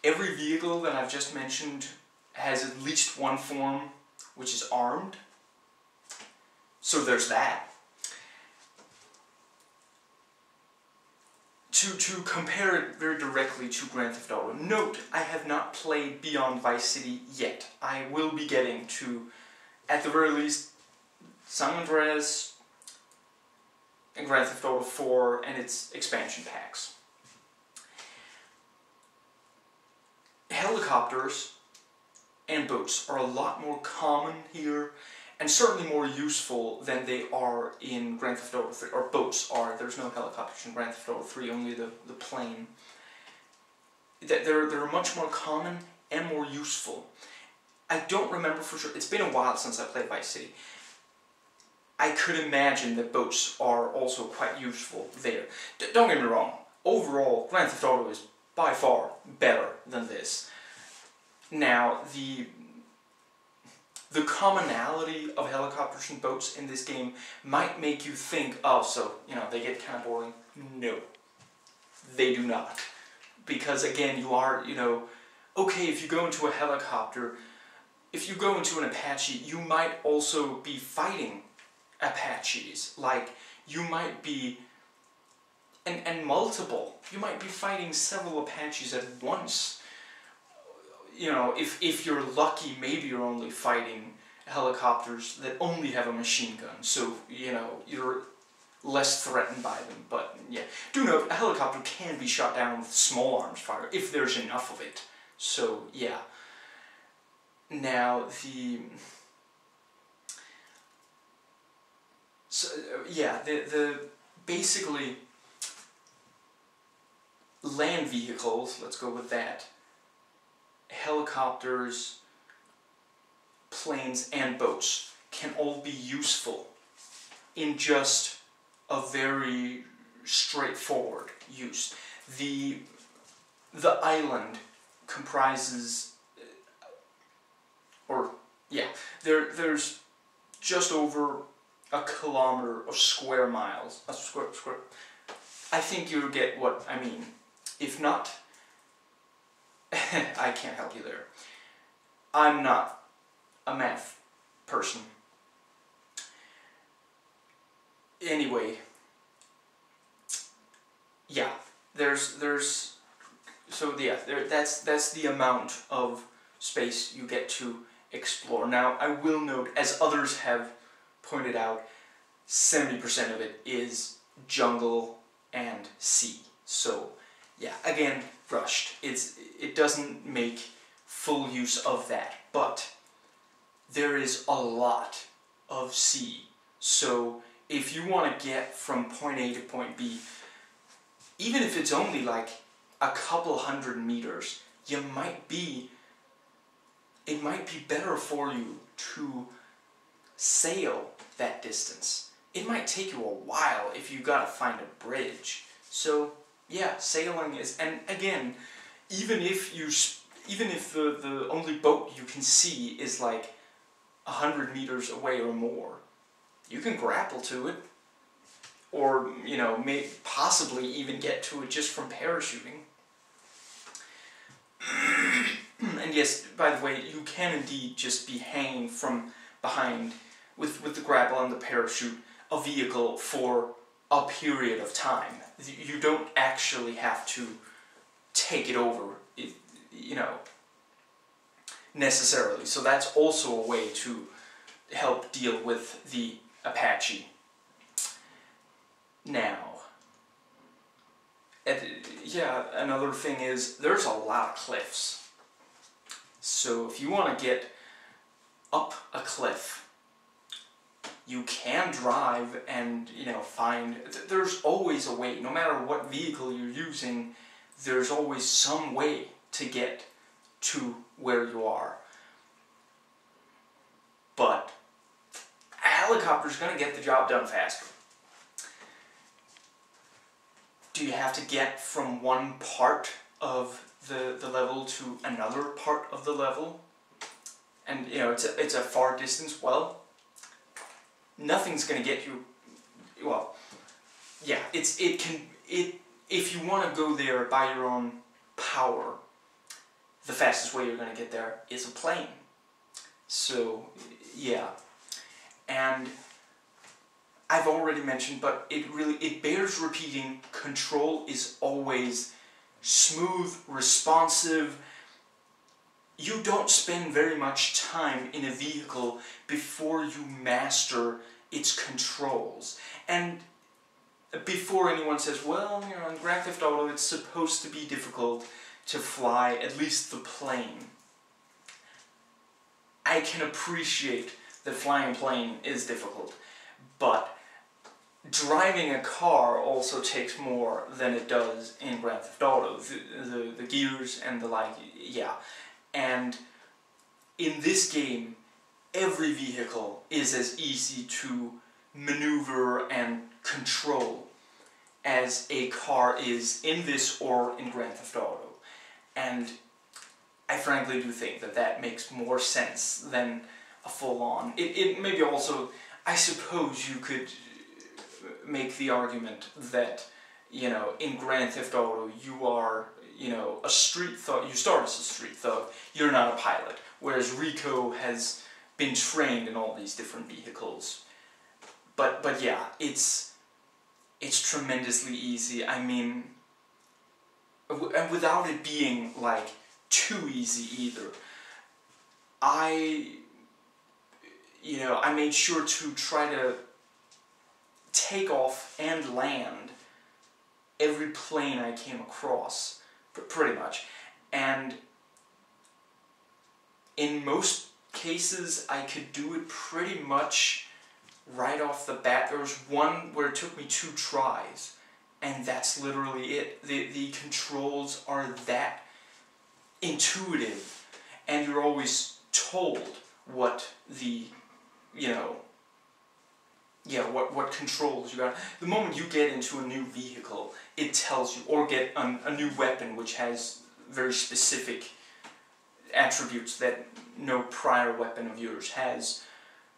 Every vehicle that I've just mentioned has at least one form which is armed. So there's that. To, to compare it very directly to Grand Theft Auto, note I have not played Beyond Vice City yet. I will be getting to, at the very least, San Andreas and Grand Theft Auto 4 and its expansion packs. Helicopters and boats are a lot more common here and certainly more useful than they are in Grand Theft Auto 3, or boats are. There's no helicopters in Grand Theft Auto 3, only the, the plane. They're, they're much more common and more useful. I don't remember for sure, it's been a while since I played Vice City. I could imagine that boats are also quite useful there. D don't get me wrong, overall, Grand Theft Auto is by far better than this. Now, the the commonality of helicopters and boats in this game might make you think, oh, so, you know, they get kind of boring. No, they do not. Because, again, you are, you know, okay, if you go into a helicopter, if you go into an Apache, you might also be fighting Apaches. Like, you might be and, and multiple. You might be fighting several Apaches at once. You know, if, if you're lucky, maybe you're only fighting helicopters that only have a machine gun. So, you know, you're less threatened by them. But, yeah. Do note, a helicopter can be shot down with small arms fire, if there's enough of it. So, yeah. Now, the... So, uh, yeah, the, the... Basically, land vehicles, let's go with that, helicopters, planes, and boats can all be useful in just a very straightforward use. The the island comprises, uh, or yeah, there there's just over a kilometer of square miles. A square square. I think you get what I mean. If not, I can't help you there. I'm not a math person. Anyway, yeah, there's there's so yeah, there that's that's the amount of space you get to explore. Now, I will note as others have pointed out, 70% of it is jungle and sea. So, yeah, again, rushed. It's it doesn't make full use of that, but there is a lot of sea. So if you want to get from point A to point B, even if it's only like a couple hundred meters, you might be, it might be better for you to sail that distance. It might take you a while if you gotta find a bridge. So yeah, sailing is, and again, even if you, even if the, the only boat you can see is like a hundred meters away or more, you can grapple to it, or you know, may possibly even get to it just from parachuting. and yes, by the way, you can indeed just be hanging from behind with with the grapple and the parachute a vehicle for a period of time. You don't actually have to take it over, you know, necessarily. So that's also a way to help deal with the Apache. Now, yeah, another thing is there's a lot of cliffs. So if you want to get up a cliff, you can drive and you know find there's always a way. No matter what vehicle you're using there's always some way to get to where you are. But a helicopter's going to get the job done faster. Do you have to get from one part of the, the level to another part of the level? And you know it's a, it's a far distance. Well nothing's going to get you well yeah it's it can it if you want to go there by your own power the fastest way you're going to get there is a plane. So yeah. And I've already mentioned but it really it bears repeating control is always smooth responsive you don't spend very much time in a vehicle before you master its controls. And before anyone says, well, you know, in Grand Theft Auto it's supposed to be difficult to fly at least the plane. I can appreciate that flying a plane is difficult, but driving a car also takes more than it does in Grand Theft Auto. The, the, the gears and the like, yeah. And in this game, every vehicle is as easy to maneuver and control as a car is in this or in Grand Theft Auto. And I frankly do think that that makes more sense than a full-on. It, it maybe also, I suppose you could make the argument that, you know, in Grand Theft Auto you are you know, a street thug, you start as a street thug, you're not a pilot. Whereas Rico has been trained in all these different vehicles. But, but yeah, it's, it's tremendously easy. I mean, and without it being like too easy either. I, you know, I made sure to try to take off and land every plane I came across pretty much. And in most cases, I could do it pretty much right off the bat. There was one where it took me two tries, and that's literally it. The, the controls are that intuitive, and you're always told what the, you know, yeah, what, what controls you got. The moment you get into a new vehicle, it tells you, or get an, a new weapon which has very specific attributes that no prior weapon of yours has.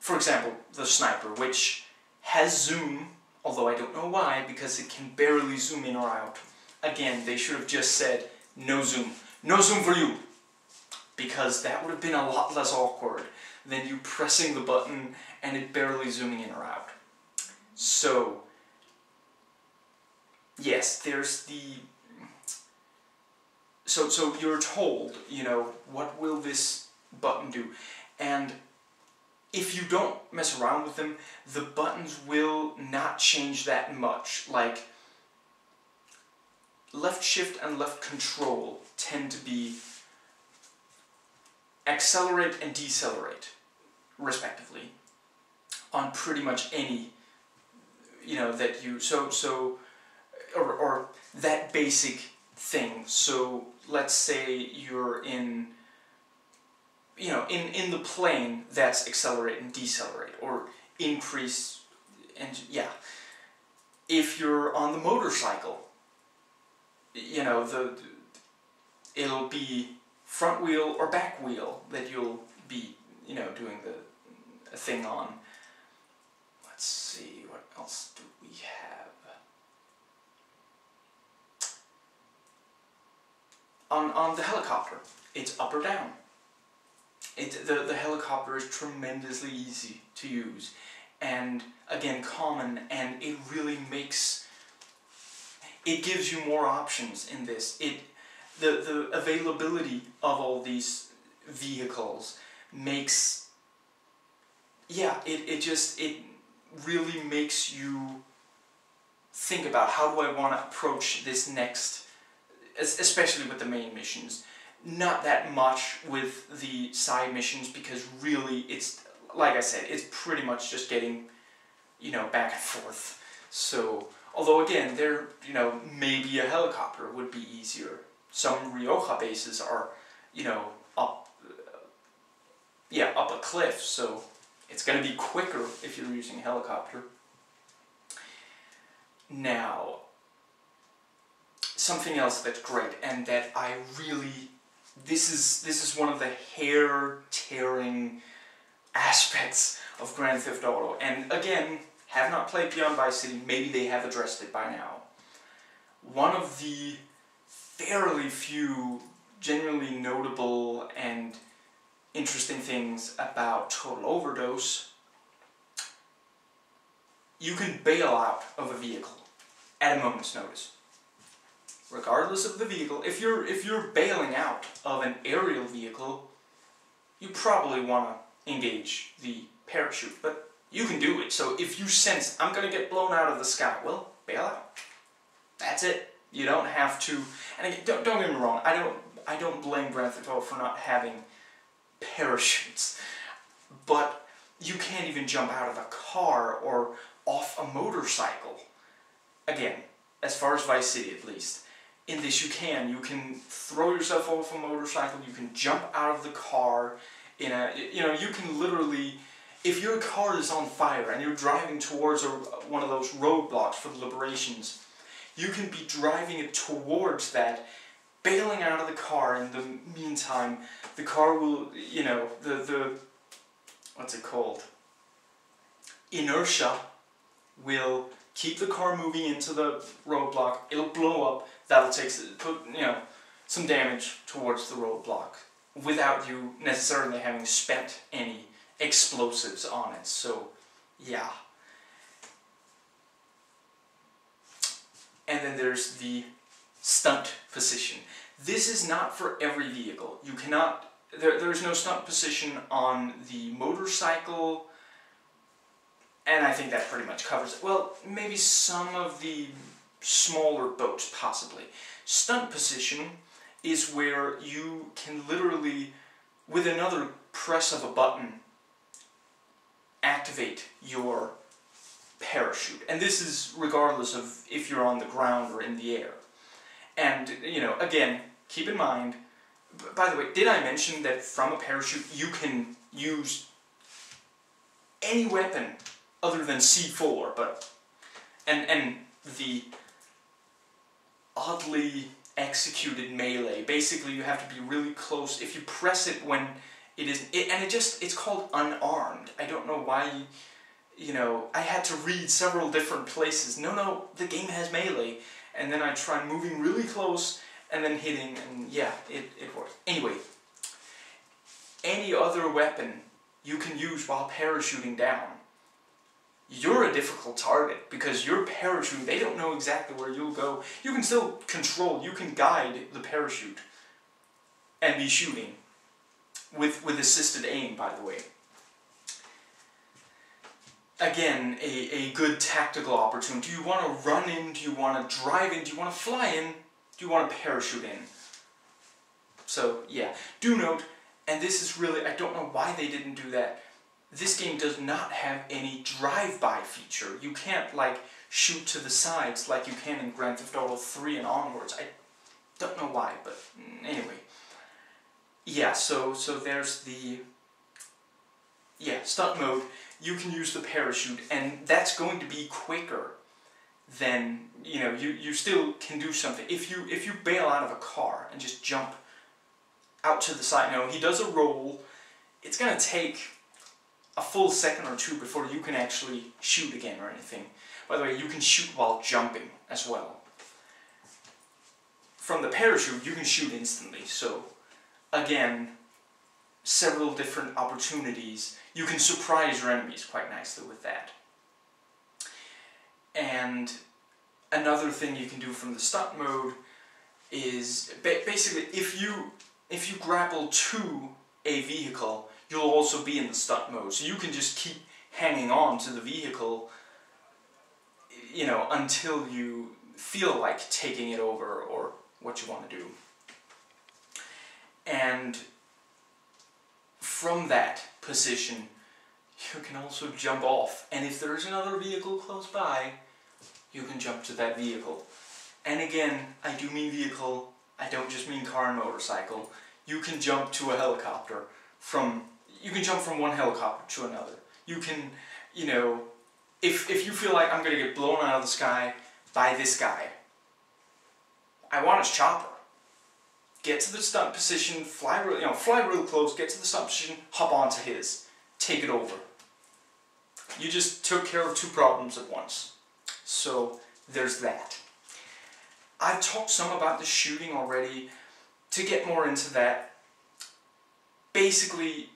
For example, the sniper, which has zoom, although I don't know why, because it can barely zoom in or out. Again, they should have just said, no zoom. No zoom for you! Because that would have been a lot less awkward than you pressing the button and it barely zooming in or out. So, yes, there's the... So, so you're told, you know, what will this button do? And if you don't mess around with them, the buttons will not change that much. Like, left shift and left control tend to be accelerate and decelerate, respectively, on pretty much any, you know, that you, so, so, or, or that basic thing. So, let's say you're in, you know, in, in the plane, that's accelerate and decelerate, or increase, and yeah. If you're on the motorcycle, you know, the it'll be front wheel or back wheel that you'll be, you know, doing the thing on. Let's see, what else do we have? On, on the helicopter, it's up or down. It, the, the helicopter is tremendously easy to use and again common and it really makes it gives you more options in this. It the, the availability of all these vehicles makes yeah it, it just it really makes you think about how do I want to approach this next especially with the main missions not that much with the side missions because really it's like I said it's pretty much just getting you know back and forth so although again there you know maybe a helicopter would be easier some Rioja bases are, you know, up, yeah, up a cliff, so it's going to be quicker if you're using a helicopter. Now, something else that's great, and that I really, this is, this is one of the hair-tearing aspects of Grand Theft Auto, and again, have not played Beyond Vice City, maybe they have addressed it by now. One of the fairly few genuinely notable and interesting things about Total Overdose, you can bail out of a vehicle at a moment's notice. Regardless of the vehicle, if you're if you're bailing out of an aerial vehicle, you probably want to engage the parachute, but you can do it. So if you sense I'm going to get blown out of the sky, well, bail out. That's it. You don't have to, and again, don't, don't get me wrong, I don't, I don't blame Grand Theft Auto for not having parachutes, but you can't even jump out of a car or off a motorcycle. Again, as far as Vice City at least. In this you can. You can throw yourself off a motorcycle, you can jump out of the car, in a, you know, you can literally, if your car is on fire and you're driving towards a, one of those roadblocks for the liberations, you can be driving it towards that, bailing out of the car in the meantime. The car will, you know, the, the what's it called? Inertia will keep the car moving into the roadblock. It'll blow up. That'll take, put, you know, some damage towards the roadblock without you necessarily having spent any explosives on it. So, yeah. and then there's the stunt position. This is not for every vehicle. You cannot, there, there's no stunt position on the motorcycle, and I think that pretty much covers it. Well, maybe some of the smaller boats, possibly. Stunt position is where you can literally, with another press of a button, activate your parachute. And this is regardless of if you're on the ground or in the air. And, you know, again, keep in mind, by the way, did I mention that from a parachute you can use any weapon other than C4, but and and the oddly executed melee. Basically, you have to be really close. If you press it when it is, it, and it just it's called unarmed. I don't know why. You, know, I had to read several different places. No, no, the game has melee, and then I try moving really close and then hitting, and yeah, it it works. Anyway, any other weapon you can use while parachuting down you're a difficult target because you're parachuting. They don't know exactly where you'll go. You can still control, you can guide the parachute and be shooting with, with assisted aim, by the way. Again, a, a good tactical opportunity. Do you want to run in? Do you want to drive in? Do you want to fly in? Do you want to parachute in? So, yeah. Do note, and this is really, I don't know why they didn't do that this game does not have any drive-by feature. You can't like shoot to the sides like you can in Grand Theft Auto 3 and onwards. I don't know why, but anyway. Yeah, so so there's the yeah, stunt mode. You can use the parachute and that's going to be quicker than, you know, you, you still can do something. If you if you bail out of a car and just jump out to the side, no, he does a roll. It's going to take a full second or two before you can actually shoot again or anything. By the way, you can shoot while jumping as well. From the parachute, you can shoot instantly, so again, several different opportunities. You can surprise your enemies quite nicely with that. And another thing you can do from the stunt mode is basically if you if you grapple to a vehicle you'll also be in the stunt mode. So you can just keep hanging on to the vehicle, you know, until you feel like taking it over or what you want to do. And from that position, you can also jump off. And if there's another vehicle close by, you can jump to that vehicle. And again, I do mean vehicle, I don't just mean car and motorcycle. You can jump to a helicopter from you can jump from one helicopter to another. You can, you know, if, if you feel like I'm going to get blown out of the sky by this guy, I want his chopper. Get to the stunt position, fly you know, fly real close, get to the stunt position, hop onto his, take it over. You just took care of two problems at once. So there's that. I've talked some about the shooting already. To get more into that, basically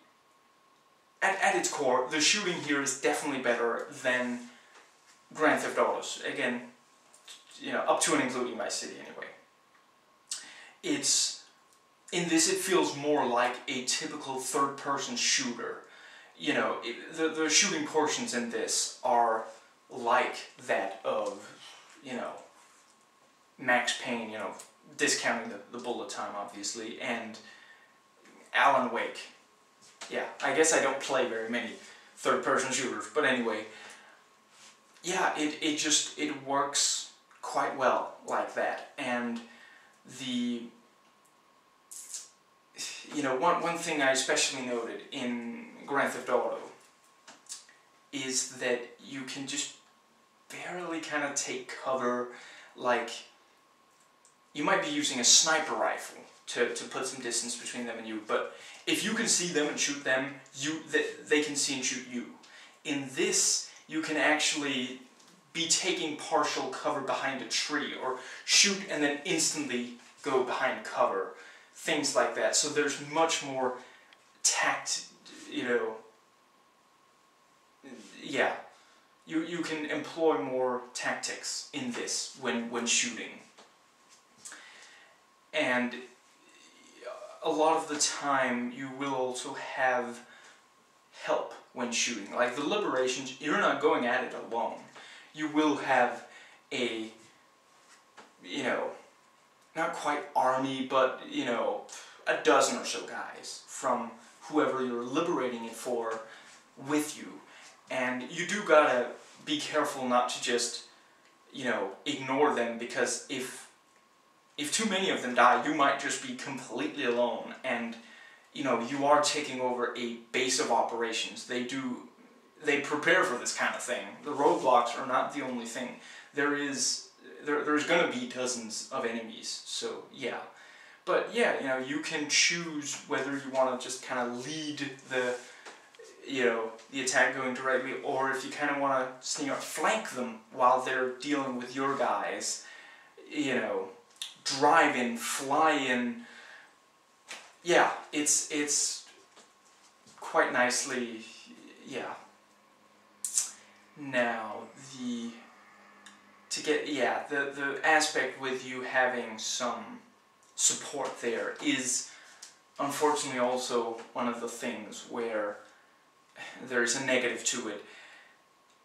at, at its core, the shooting here is definitely better than Grand Theft Autos. Again, you know, up to and including Vice City anyway. It's, in this it feels more like a typical third-person shooter. You know, it, the, the shooting portions in this are like that of, you know, Max Payne, you know, discounting the, the bullet time obviously, and Alan Wake, yeah, I guess I don't play very many third-person shooters, but anyway, yeah, it, it just, it works quite well like that, and the, you know, one, one thing I especially noted in Grand Theft Auto is that you can just barely kind of take cover, like, you might be using a sniper rifle to, to put some distance between them and you, but if you can see them and shoot them, you they, they can see and shoot you. In this, you can actually be taking partial cover behind a tree or shoot and then instantly go behind cover. Things like that. So there's much more tact, you know, yeah. You, you can employ more tactics in this when, when shooting. And a lot of the time you will also have help when shooting. Like the liberations, you're not going at it alone. You will have a, you know, not quite army, but, you know, a dozen or so guys from whoever you're liberating it for with you. And you do gotta be careful not to just, you know, ignore them because if if too many of them die, you might just be completely alone and you know, you are taking over a base of operations. They do they prepare for this kind of thing. The roadblocks are not the only thing. There is there, there's gonna be dozens of enemies. So yeah, but yeah, you know you can choose whether you want to just kind of lead the you know the attack going directly, or if you kind of want to sneak up, flank them while they're dealing with your guys. You know, drive flying. Yeah, it's it's quite nicely, yeah. Now the to get yeah the the aspect with you having some support there is unfortunately also one of the things where there's a negative to it.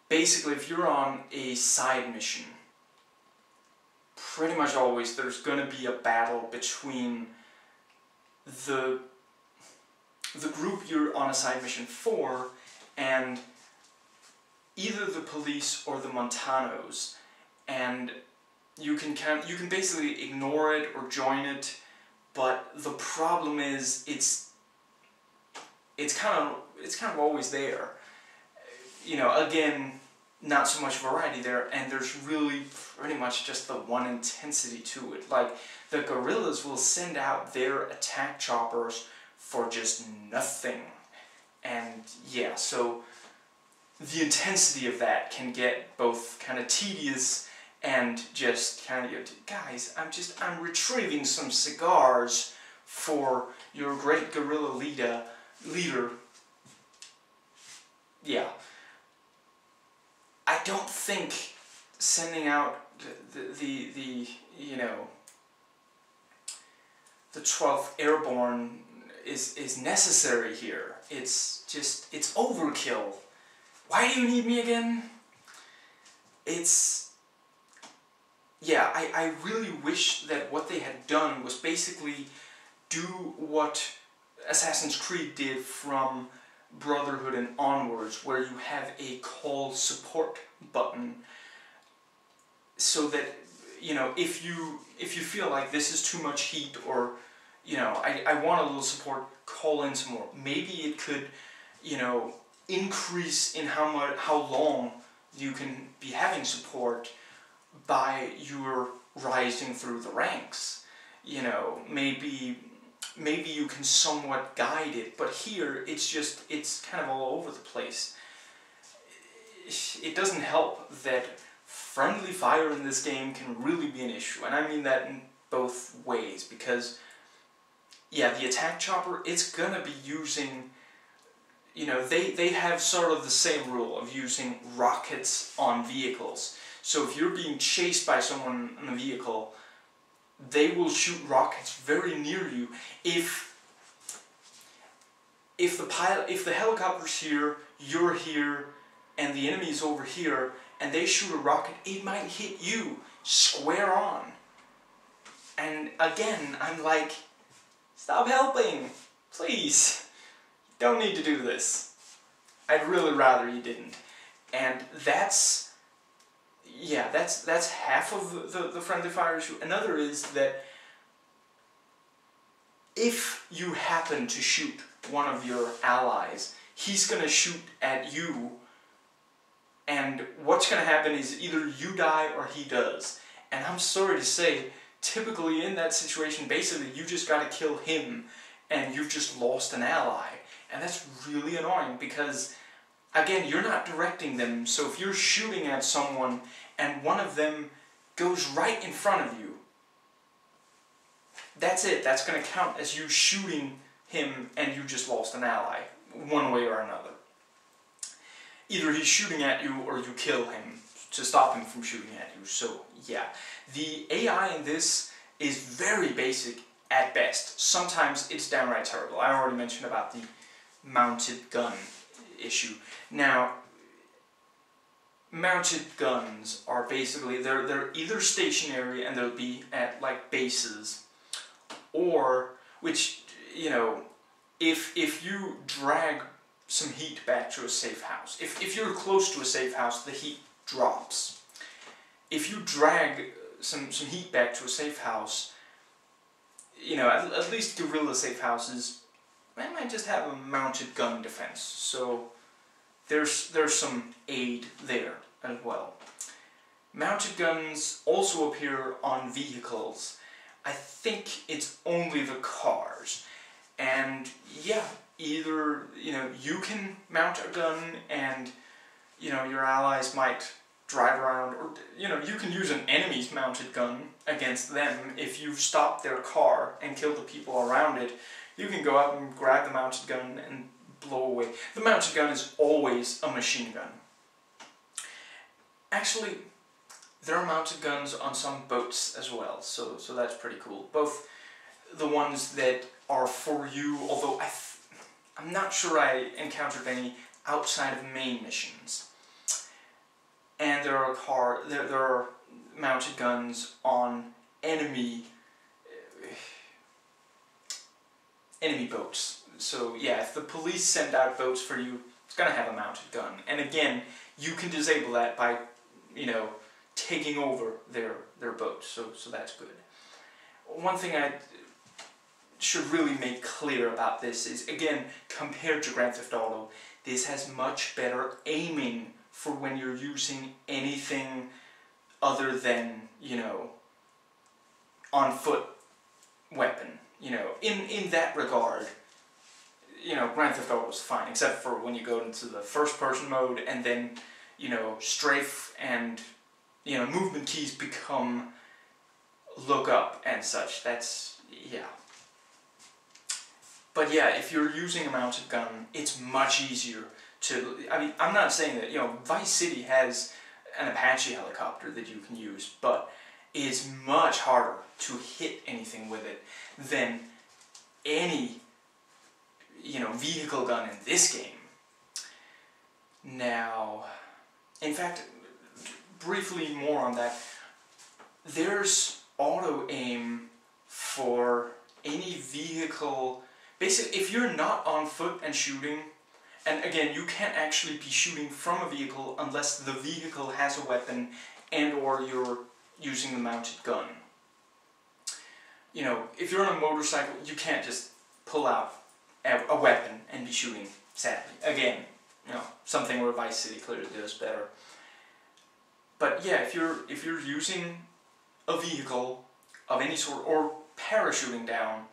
Basically, if you're on a side mission, pretty much always there's going to be a battle between the the group you're on a side mission for and either the police or the Montanos. And you can count, you can basically ignore it or join it but the problem is it's it's kind of it's kind of always there. You know again not so much variety there and there's really pretty much just the one intensity to it. Like the guerrillas will send out their attack choppers for just nothing. And yeah so the intensity of that can get both kind of tedious and just kind of you guys I'm just I'm retrieving some cigars for your great guerrilla leader leader. Yeah I don't think sending out the, the, the, you know the 12th airborne is is necessary here it's just it's overkill why do you need me again? It's... Yeah, I, I really wish that what they had done was basically do what Assassin's Creed did from Brotherhood and onwards, where you have a call support button so that, you know, if you, if you feel like this is too much heat or, you know, I, I want a little support, call in some more. Maybe it could, you know, increase in how much how long you can be having support by your rising through the ranks you know maybe maybe you can somewhat guide it but here it's just it's kind of all over the place it doesn't help that friendly fire in this game can really be an issue and I mean that in both ways because yeah the attack chopper it's gonna be using you know, they, they have sort of the same rule of using rockets on vehicles. So if you're being chased by someone in a vehicle, they will shoot rockets very near you. If if the pilot, if the helicopter's here, you're here, and the enemy is over here, and they shoot a rocket, it might hit you square on. And again, I'm like, stop helping, please don't need to do this. I'd really rather you didn't. And that's, yeah, that's that's half of the, the friendly fire issue. Another is that if you happen to shoot one of your allies, he's going to shoot at you, and what's going to happen is either you die or he does. And I'm sorry to say, typically in that situation, basically you just got to kill him, and you've just lost an ally. And that's really annoying because, again, you're not directing them. So if you're shooting at someone and one of them goes right in front of you, that's it. That's going to count as you shooting him and you just lost an ally, one way or another. Either he's shooting at you or you kill him to stop him from shooting at you. So, yeah. The AI in this is very basic at best. Sometimes it's downright terrible. I already mentioned about the mounted gun issue. Now, mounted guns are basically, they're, they're either stationary and they'll be at like bases, or, which, you know, if, if you drag some heat back to a safe house, if, if you're close to a safe house, the heat drops. If you drag some, some heat back to a safe house, you know, at, at least guerrilla safe houses, I might just have a mounted gun defense. So, there's there's some aid there as well. Mounted guns also appear on vehicles. I think it's only the cars. And yeah, either, you know, you can mount a gun and, you know, your allies might drive around, or, you know, you can use an enemy's mounted gun against them. If you've stopped their car and killed the people around it, you can go out and grab the mounted gun and blow away. The mounted gun is always a machine gun. Actually, there are mounted guns on some boats as well, so, so that's pretty cool. Both the ones that are for you, although I I'm not sure I encountered any outside of main missions. And there are car there, there are mounted guns on enemy enemy boats. So yeah, if the police send out boats for you, it's gonna have a mounted gun. And again, you can disable that by, you know, taking over their their boats. So so that's good. One thing I should really make clear about this is again compared to Grand Theft Auto, this has much better aiming for when you're using anything other than you know on foot weapon. You know, in in that regard, you know, Grand Theft Auto is fine, except for when you go into the first person mode and then, you know, strafe and you know, movement keys become look up and such. That's, yeah. But yeah, if you're using a mounted gun, it's much easier to, I mean, I'm not saying that, you know, Vice City has an Apache helicopter that you can use, but it's much harder to hit anything with it than any, you know, vehicle gun in this game. Now, in fact, briefly more on that, there's auto aim for any vehicle. Basically, if you're not on foot and shooting, and again, you can't actually be shooting from a vehicle unless the vehicle has a weapon and or you're using the mounted gun. You know, if you're on a motorcycle, you can't just pull out a weapon and be shooting, sadly. Again, you know, something where Vice City clearly does better. But yeah, if you're if you're using a vehicle of any sort or parachuting down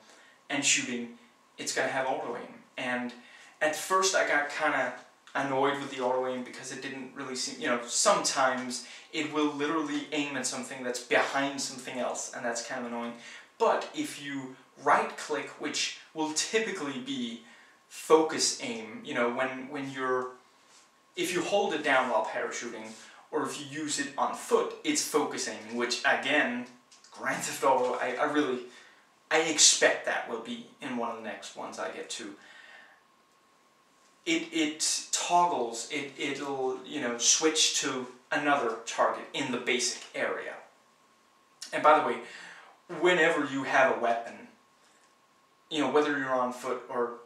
and shooting, it's gonna have auto aim. And at first I got kind of annoyed with the auto aim because it didn't really seem, you know, sometimes it will literally aim at something that's behind something else and that's kind of annoying. But if you right click, which will typically be focus aim, you know, when, when you're, if you hold it down while parachuting, or if you use it on foot, it's focus focusing, which again, Grand Theft Auto, I, I really, I expect that will be in one of the next ones I get to. It, it toggles, it, it'll, you know, switch to another target in the basic area. And by the way, whenever you have a weapon, you know, whether you're on foot or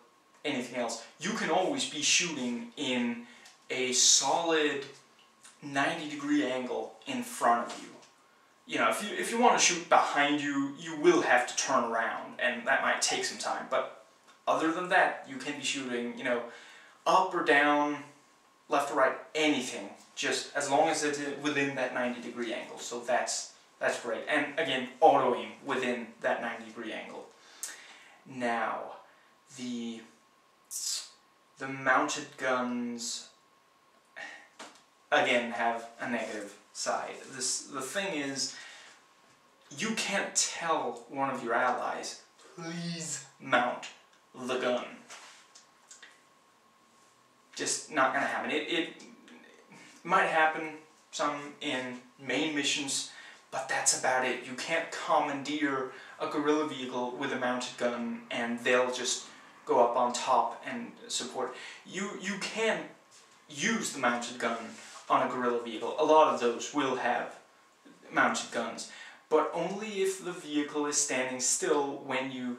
anything else, you can always be shooting in a solid 90 degree angle in front of you. You know, if you, if you want to shoot behind you, you will have to turn around, and that might take some time. But other than that, you can be shooting, you know, up or down, left or right, anything, just as long as it's within that 90 degree angle. So that's, that's great. And again, auto aim within that 90 degree angle. Now, the, the mounted guns again have a negative side. This the thing is you can't tell one of your allies, please mount the gun. Just not gonna happen. It, it might happen some in main missions, but that's about it. You can't commandeer a guerrilla vehicle with a mounted gun and they'll just go up on top and support. You you can use the mounted gun on a guerrilla vehicle. A lot of those will have mounted guns, but only if the vehicle is standing still when you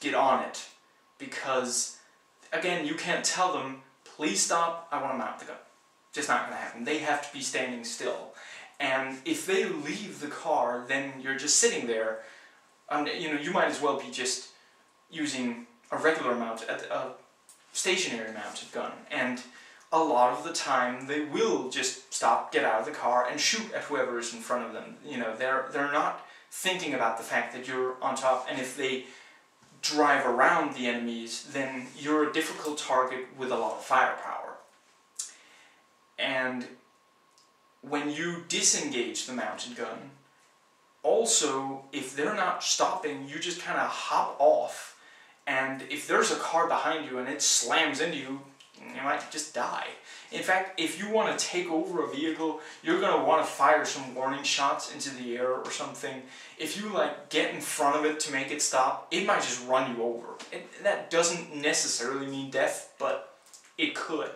get on it. Because, again, you can't tell them, please stop, I want to mount the gun. Just not going to happen. They have to be standing still. And if they leave the car, then you're just sitting there. And, you know, you might as well be just using a regular mount, a, a stationary mounted gun. And a lot of the time they will just stop, get out of the car, and shoot at whoever is in front of them. You know, they're they're not thinking about the fact that you're on top, and if they drive around the enemies, then you're a difficult target with a lot of firepower. And when you disengage the mounted gun, also, if they're not stopping, you just kind of hop off. And if there's a car behind you and it slams into you, you might just die. In fact, if you want to take over a vehicle, you're going to want to fire some warning shots into the air or something. If you like get in front of it to make it stop, it might just run you over. And that doesn't necessarily mean death, but it could.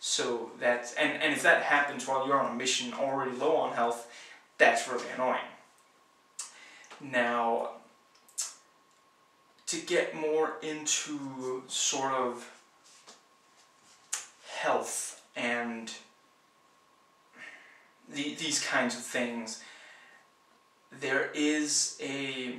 So that's and, and if that happens while you're on a mission already low on health, that's really annoying. Now, to get more into sort of health and the, these kinds of things, there is a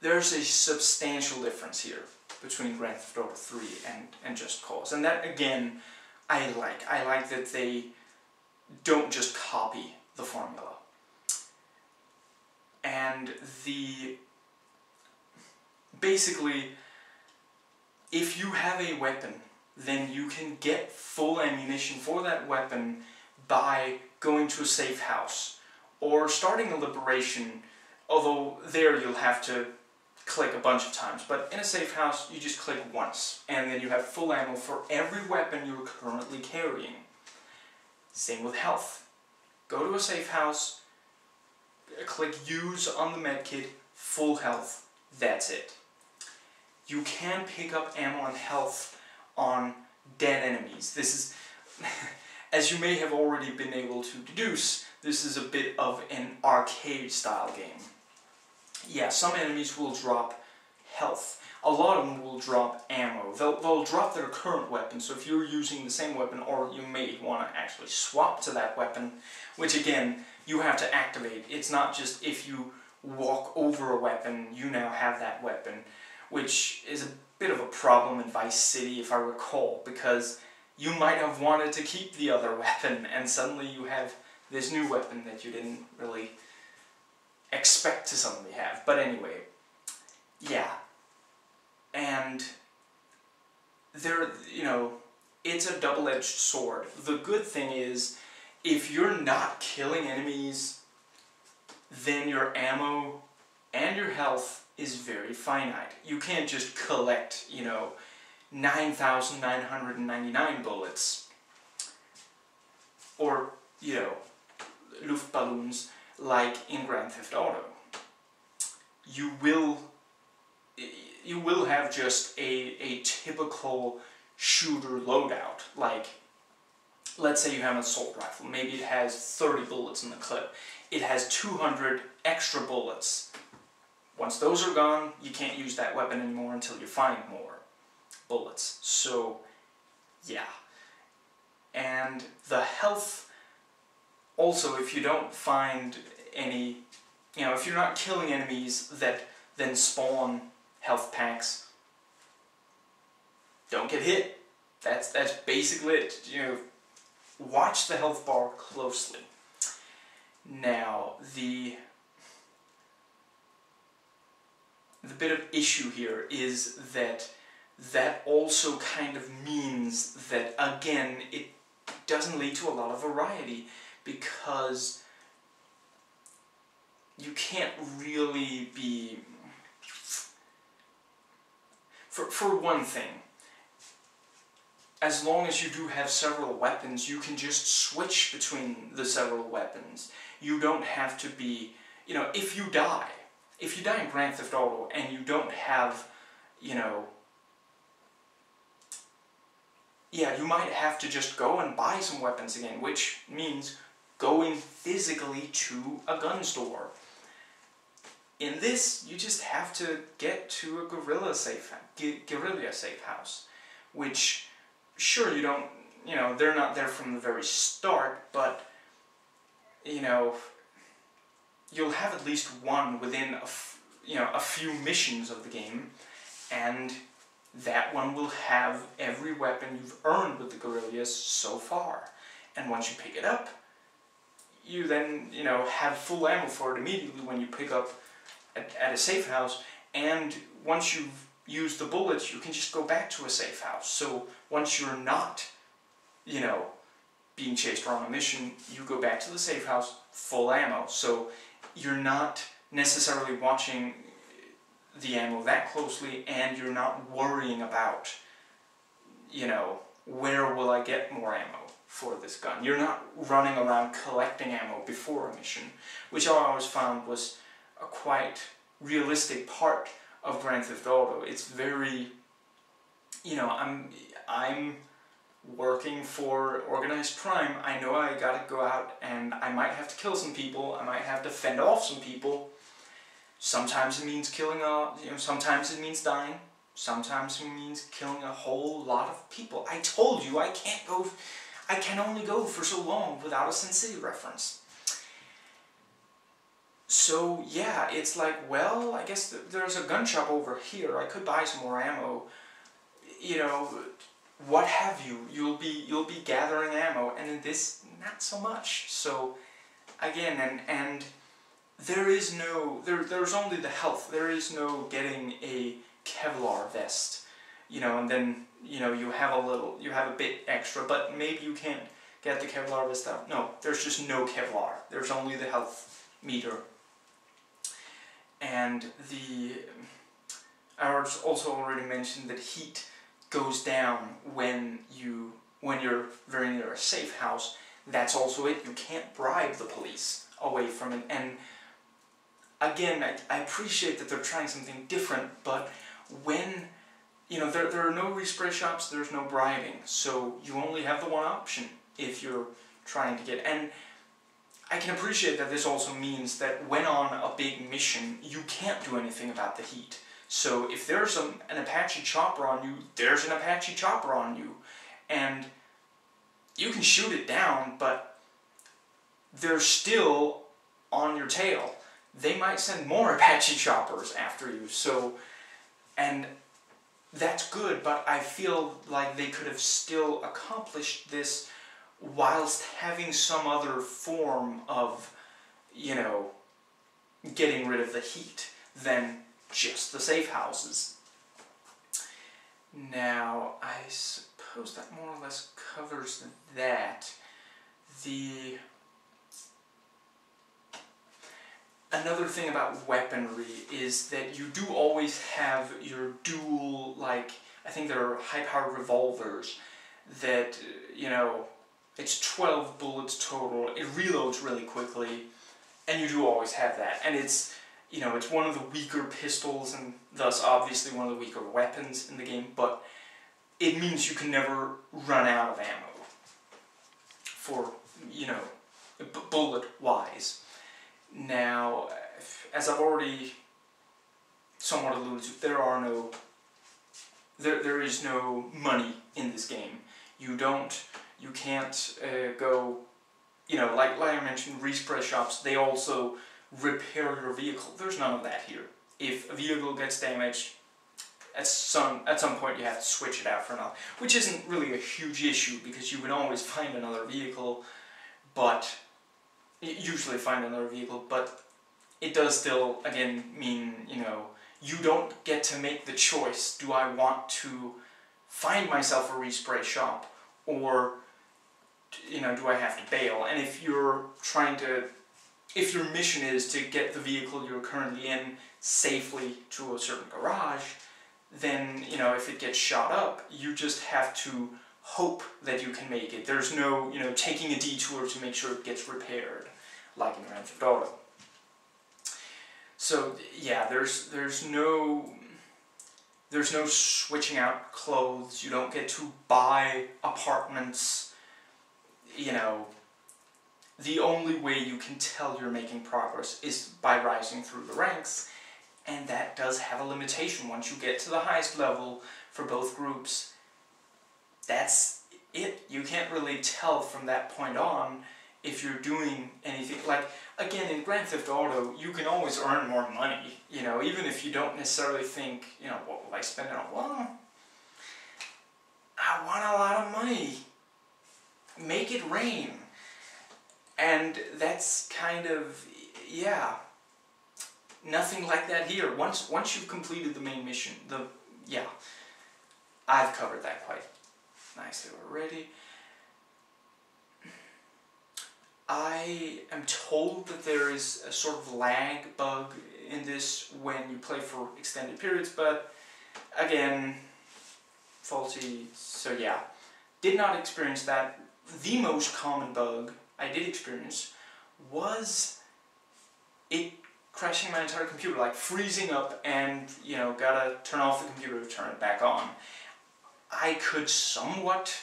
there's a substantial difference here between Grand Theft Auto 3 and, and Just Cause. And that, again, I like. I like that they don't just copy the formula. And the... Basically, if you have a weapon, then you can get full ammunition for that weapon by going to a safe house or starting a liberation, although there you'll have to click a bunch of times. But in a safe house, you just click once, and then you have full ammo for every weapon you're currently carrying. Same with health. Go to a safe house, click use on the medkit, full health, that's it. You can pick up ammo and health on dead enemies. This is, as you may have already been able to deduce, this is a bit of an arcade style game yeah, some enemies will drop health. A lot of them will drop ammo. They'll, they'll drop their current weapon, so if you're using the same weapon, or you may want to actually swap to that weapon, which again, you have to activate. It's not just if you walk over a weapon, you now have that weapon, which is a bit of a problem in Vice City, if I recall, because you might have wanted to keep the other weapon, and suddenly you have this new weapon that you didn't really expect to suddenly have. But anyway, yeah. And there, you know, it's a double-edged sword. The good thing is, if you're not killing enemies, then your ammo and your health is very finite. You can't just collect, you know, 9,999 bullets. Or, you know, Luftballons like in Grand Theft Auto. You will you will have just a, a typical shooter loadout. Like, let's say you have an assault rifle. Maybe it has 30 bullets in the clip. It has 200 extra bullets. Once those are gone, you can't use that weapon anymore until you find more bullets. So, yeah. And the health also, if you don't find any, you know, if you're not killing enemies that then spawn health packs, don't get hit. That's that's basically it. You know, watch the health bar closely. Now, the the bit of issue here is that that also kind of means that again it doesn't lead to a lot of variety because you can't really be for, for one thing as long as you do have several weapons you can just switch between the several weapons. You don't have to be you know if you die if you die in Grand Theft Auto and you don't have you know yeah you might have to just go and buy some weapons again which means going physically to a gun store. In this, you just have to get to a guerrilla safe, guerrilla safe house, which, sure, you don't, you know, they're not there from the very start, but, you know, you'll have at least one within a, you know, a few missions of the game, and that one will have every weapon you've earned with the guerrillas so far. And once you pick it up, you then, you know, have full ammo for it immediately when you pick up at, at a safe house. And once you've used the bullets, you can just go back to a safe house. So once you're not, you know, being chased around a mission, you go back to the safe house, full ammo. So you're not necessarily watching the ammo that closely and you're not worrying about, you know, where will I get more ammo for this gun. You're not running around collecting ammo before a mission, which I always found was a quite realistic part of Grand Theft Auto. It's very, you know, I'm, I'm working for organized crime. I know I gotta go out and I might have to kill some people, I might have to fend off some people, Sometimes it means killing a, you know, sometimes it means dying. Sometimes it means killing a whole lot of people. I told you I can't go, I can only go for so long without a Sin City reference. So yeah, it's like, well, I guess th there's a gun shop over here. I could buy some more ammo. You know, what have you? You'll be you'll be gathering ammo, and in this, not so much. So again, and and there is no, there, there's only the health. There is no getting a Kevlar vest, you know, and then, you know, you have a little, you have a bit extra, but maybe you can't get the Kevlar vest out. No, there's just no Kevlar. There's only the health meter. And the, I also already mentioned that heat goes down when you, when you're very near a safe house. That's also it. You can't bribe the police away from it. And again, I, I appreciate that they're trying something different, but when, you know, there, there are no respray shops, there's no bribing, so you only have the one option if you're trying to get, and I can appreciate that this also means that when on a big mission, you can't do anything about the heat. So if there's an Apache chopper on you, there's an Apache chopper on you. And you can shoot it down, but they're still on your tail they might send more Apache choppers after you. So, and that's good, but I feel like they could have still accomplished this whilst having some other form of, you know, getting rid of the heat than just the safe houses. Now, I suppose that more or less covers that. The another thing about weaponry is that you do always have your dual, like, I think there are high-powered revolvers that, you know, it's 12 bullets total, it reloads really quickly, and you do always have that. And it's, you know, it's one of the weaker pistols, and thus obviously one of the weaker weapons in the game, but it means you can never run out of ammo for, you know, bullet-wise. Now, as I've already somewhat alluded to, there are no, there, there is no money in this game. You don't, you can't uh, go, you know, like, like I mentioned, respray shops, they also repair your vehicle. There's none of that here. If a vehicle gets damaged, at some at some point you have to switch it out for another, which isn't really a huge issue because you would always find another vehicle, but usually find another vehicle, but it does still, again, mean, you know, you don't get to make the choice, do I want to find myself a respray shop, or, you know, do I have to bail? And if you're trying to, if your mission is to get the vehicle you're currently in safely to a certain garage, then, you know, if it gets shot up, you just have to hope that you can make it. There's no, you know, taking a detour to make sure it gets repaired, like in Grand Theft Auto. So yeah, there's there's no there's no switching out clothes. You don't get to buy apartments. You know, the only way you can tell you're making progress is by rising through the ranks, and that does have a limitation. Once you get to the highest level for both groups, that's it. You can't really tell from that point on if you're doing anything. Like, again, in Grand Theft Auto, you can always earn more money, you know, even if you don't necessarily think, you know, what will I spend it on? Well, I want a lot of money. Make it rain. And that's kind of, yeah, nothing like that here. Once, once you've completed the main mission, the, yeah, I've covered that quite nicely already. I am told that there is a sort of lag bug in this when you play for extended periods, but again, faulty, so yeah. Did not experience that. The most common bug I did experience was it crashing my entire computer, like freezing up and, you know, gotta turn off the computer to turn it back on. I could somewhat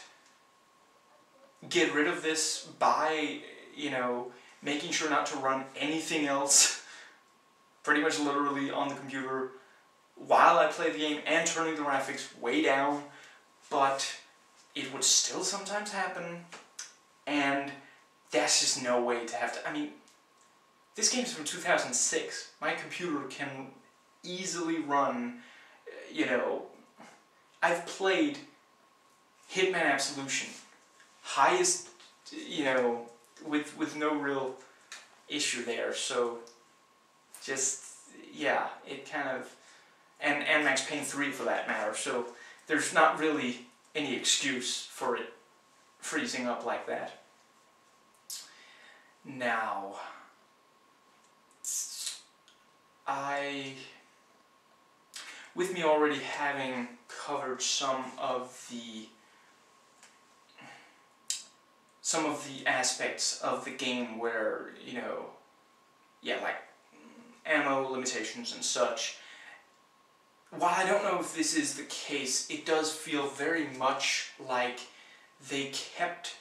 get rid of this by, you know, making sure not to run anything else pretty much literally on the computer while I play the game and turning the graphics way down, but it would still sometimes happen, and that's just no way to have to, I mean, this game's from 2006. My computer can easily run, uh, you know, I've played Hitman Absolution, highest, you know, with, with no real issue there, so just, yeah, it kind of, and, and Max Payne 3 for that matter, so there's not really any excuse for it freezing up like that. Now, I, with me already having covered some of the some of the aspects of the game where, you know, yeah, like ammo limitations and such, while I don't know if this is the case, it does feel very much like they kept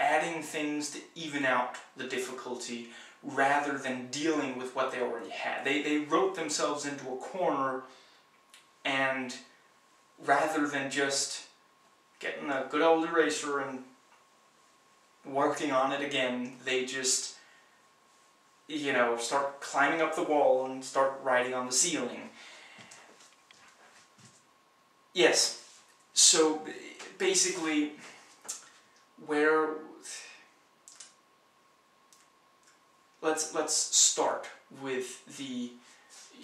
adding things to even out the difficulty rather than dealing with what they already had. They, they wrote themselves into a corner and rather than just getting a good old eraser and working on it again, they just, you know, start climbing up the wall and start writing on the ceiling. Yes, so basically, where let's let's start with the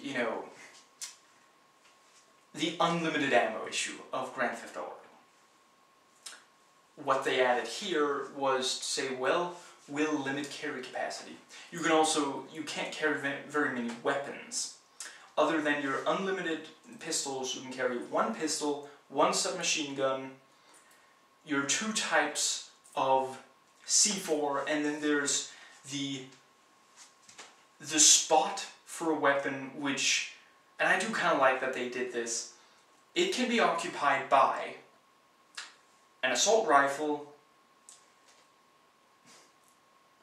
you know the unlimited ammo issue of Grand Theft Auto. What they added here was to say, well, we'll limit carry capacity. You can also you can't carry very many weapons. Other than your unlimited pistols, you can carry one pistol, one submachine gun, your two types of C4, and then there's the the spot for a weapon which, and I do kind of like that they did this, it can be occupied by an assault rifle,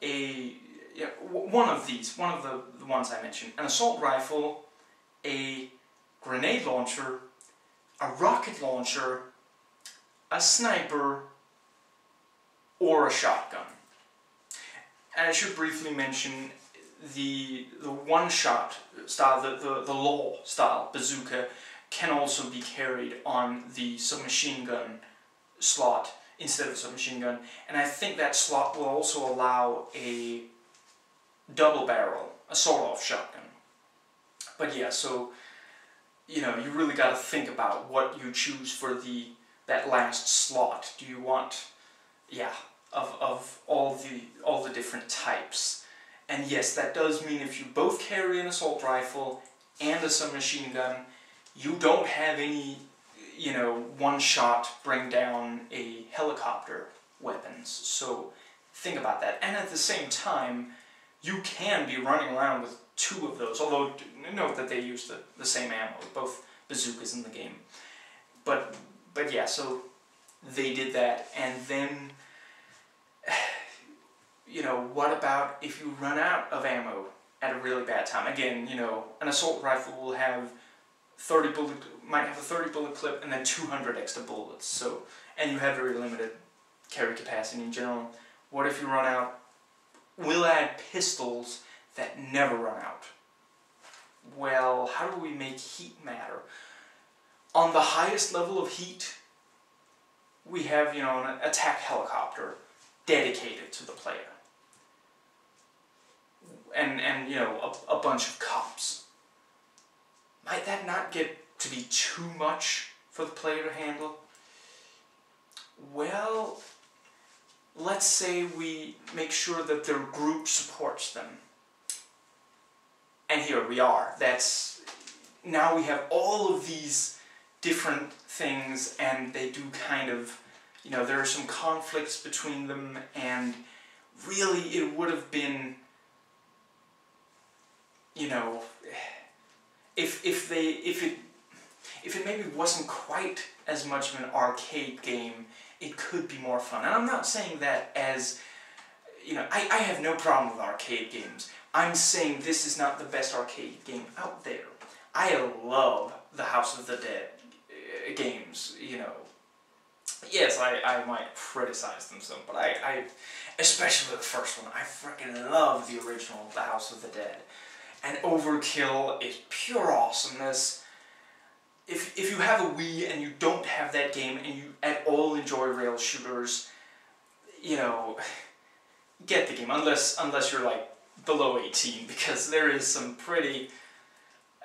a yeah, one of these, one of the, the ones I mentioned, an assault rifle, a grenade launcher, a rocket launcher, a sniper, or a shotgun. And I should briefly mention the the one-shot style, the, the, the law style bazooka can also be carried on the submachine gun slot instead of submachine gun. And I think that slot will also allow a double barrel, a sawed-off shotgun. But yeah, so, you know, you really got to think about what you choose for the that last slot. Do you want, yeah, of, of all the all the different types. And yes, that does mean if you both carry an assault rifle and a submachine gun, you don't have any, you know, one shot bring down a helicopter weapons. So think about that. And at the same time, you can be running around with two of those, although note that they use the, the same ammo, both bazookas in the game. But, but yeah, so they did that, and then you know, what about if you run out of ammo at a really bad time? Again, you know, an assault rifle will have 30 bullet, might have a 30 bullet clip and then 200 extra bullets. So, and you have very limited carry capacity in general. What if you run out? We'll add pistols that never run out. Well, how do we make heat matter? On the highest level of heat, we have, you know, an attack helicopter dedicated to the player. And, and you know, a, a bunch of cops. Might that not get to be too much for the player to handle? Well, let's say we make sure that their group supports them. And here we are. That's now we have all of these different things and they do kind of, you know, there are some conflicts between them and really it would have been, you know, if, if they, if it, if it maybe wasn't quite as much of an arcade game, it could be more fun. And I'm not saying that as, you know, I, I have no problem with arcade games. I'm saying this is not the best arcade game out there. I love the House of the Dead uh, games, you know. Yes, I, I might criticize them some, but I, I, especially the first one, I freaking love the original The House of the Dead. And Overkill is pure awesomeness. If, if you have a Wii and you don't have that game and you at all enjoy rail shooters, you know, get the game, unless, unless you're like below 18, because there is some pretty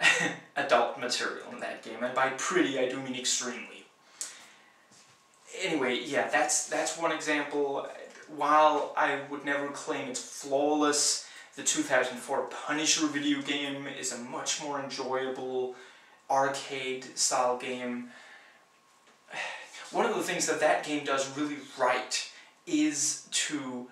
adult material in that game, and by pretty I do mean extremely. Anyway, yeah, that's that's one example. While I would never claim it's flawless, the 2004 Punisher video game is a much more enjoyable arcade-style game. One of the things that that game does really right is to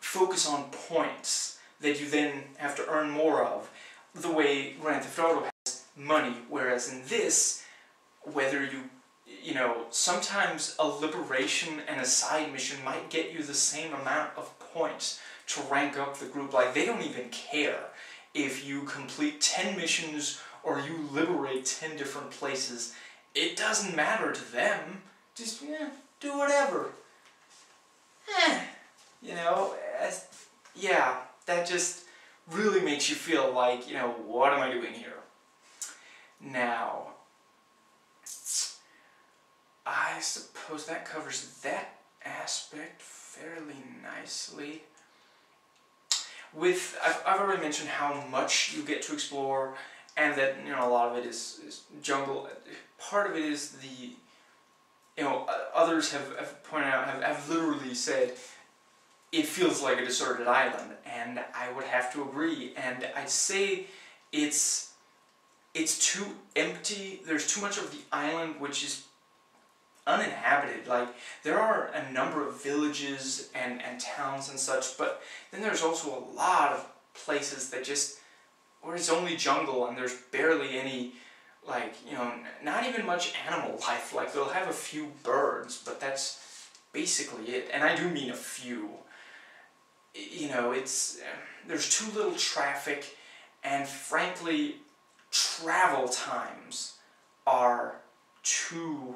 focus on points that you then have to earn more of the way Grand Theft Auto has money, whereas in this, whether you, you know, sometimes a liberation and a side mission might get you the same amount of points to rank up the group. Like, they don't even care if you complete 10 missions or you liberate 10 different places. It doesn't matter to them. Just, yeah, do whatever. Eh, you know, yeah, that just really makes you feel like, you know, what am I doing here? Now, I suppose that covers that aspect fairly nicely. With, I've, I've already mentioned how much you get to explore and that, you know, a lot of it is, is jungle. Part of it is the, you know, others have, have pointed out, have, have literally said, it feels like a deserted island, and I would have to agree. And I'd say it's it's too empty. There's too much of the island which is uninhabited. Like there are a number of villages and and towns and such, but then there's also a lot of places that just where it's only jungle and there's barely any like you know not even much animal life. Like they'll have a few birds, but that's basically it. And I do mean a few you know, it's there's too little traffic, and frankly, travel times are too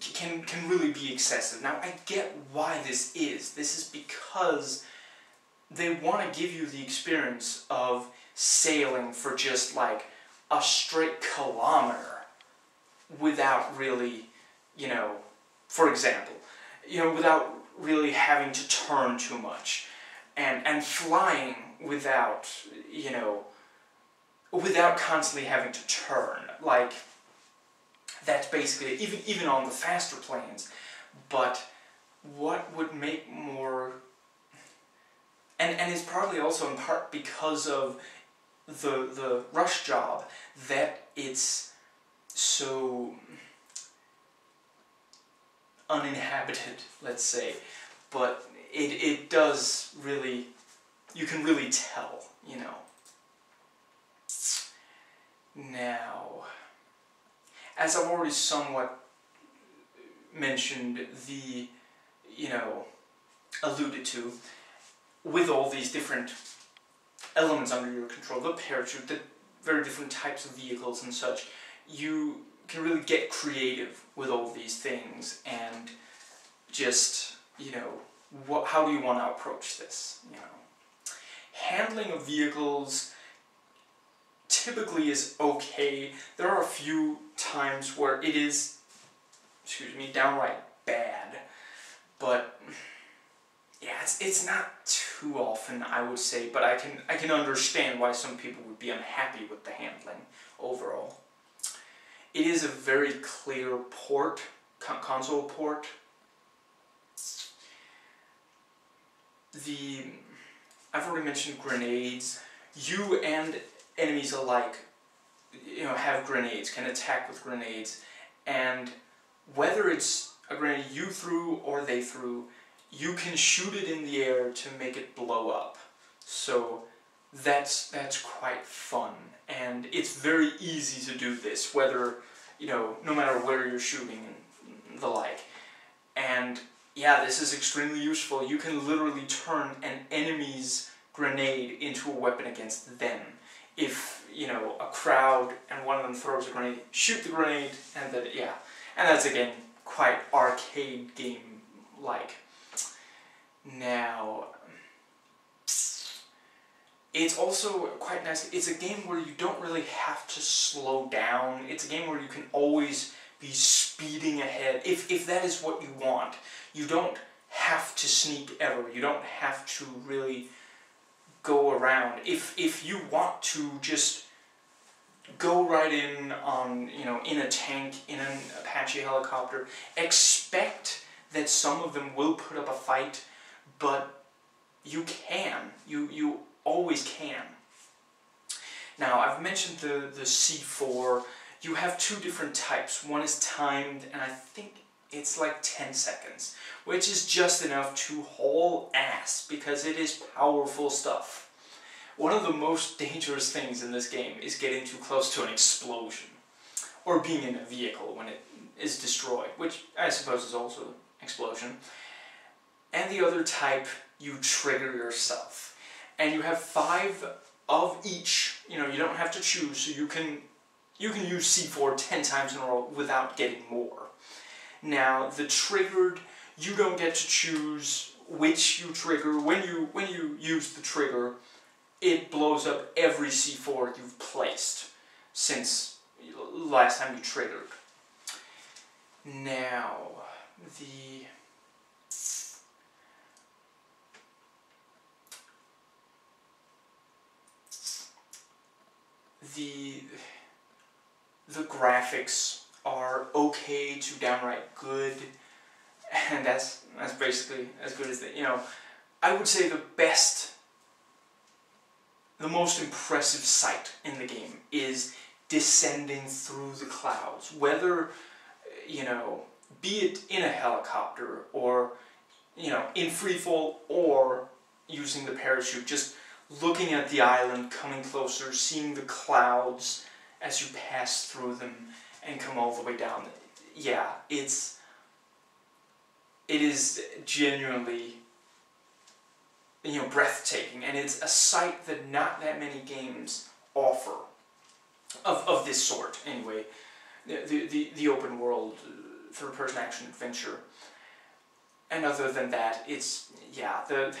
can can really be excessive. Now I get why this is. This is because they want to give you the experience of sailing for just like a straight kilometer without really, you know, for example, you know, without really having to turn too much. And, and flying without, you know, without constantly having to turn. Like, that's basically it, even, even on the faster planes. But what would make more... And, and it's probably also in part because of the, the rush job that it's so uninhabited, let's say, but it, it does really, you can really tell, you know. Now, as I've already somewhat mentioned, the, you know, alluded to, with all these different elements under your control, the parachute, the very different types of vehicles and such, you can really get creative with all these things and just, you know, what, how do you want to approach this, you know. Handling of vehicles typically is okay. There are a few times where it is, excuse me, downright bad. But yeah, it's it's not too often I would say, but I can I can understand why some people would be unhappy with the handling overall. It is a very clear port, console port. The I've already mentioned grenades. You and enemies alike, you know, have grenades, can attack with grenades, and whether it's a grenade you threw or they threw, you can shoot it in the air to make it blow up. So that's that's quite fun, and it's very easy to do this, whether you know, no matter where you're shooting and the like. And yeah, this is extremely useful. You can literally turn an enemy's grenade into a weapon against them. If, you know, a crowd and one of them throws a grenade, shoot the grenade, and then, yeah. And that's, again, quite arcade game-like. Now, it's also quite nice. It's a game where you don't really have to slow down. It's a game where you can always be speeding ahead, if, if that is what you want. You don't have to sneak ever. You don't have to really go around. If, if you want to just go right in on, you know, in a tank, in an Apache helicopter, expect that some of them will put up a fight, but you can. You, you always can. Now, I've mentioned the, the C4. You have two different types. One is timed, and I think it's like 10 seconds, which is just enough to haul ass, because it is powerful stuff. One of the most dangerous things in this game is getting too close to an explosion, or being in a vehicle when it is destroyed, which I suppose is also an explosion. And the other type, you trigger yourself and you have five of each. You know, you don't have to choose, so you can you can use C4 10 times in a row without getting more. Now, the triggered, you don't get to choose which you trigger. When you when you use the trigger, it blows up every C4 you've placed since last time you triggered. Now, the the the graphics are okay to downright good, and that's that's basically as good as the you know. I would say the best, the most impressive sight in the game is descending through the clouds, whether you know, be it in a helicopter or you know in free fall or using the parachute, just looking at the island, coming closer, seeing the clouds as you pass through them and come all the way down. Yeah, it's it is genuinely you know breathtaking and it's a sight that not that many games offer of, of this sort anyway the, the, the open world uh, third person action adventure and other than that it's yeah the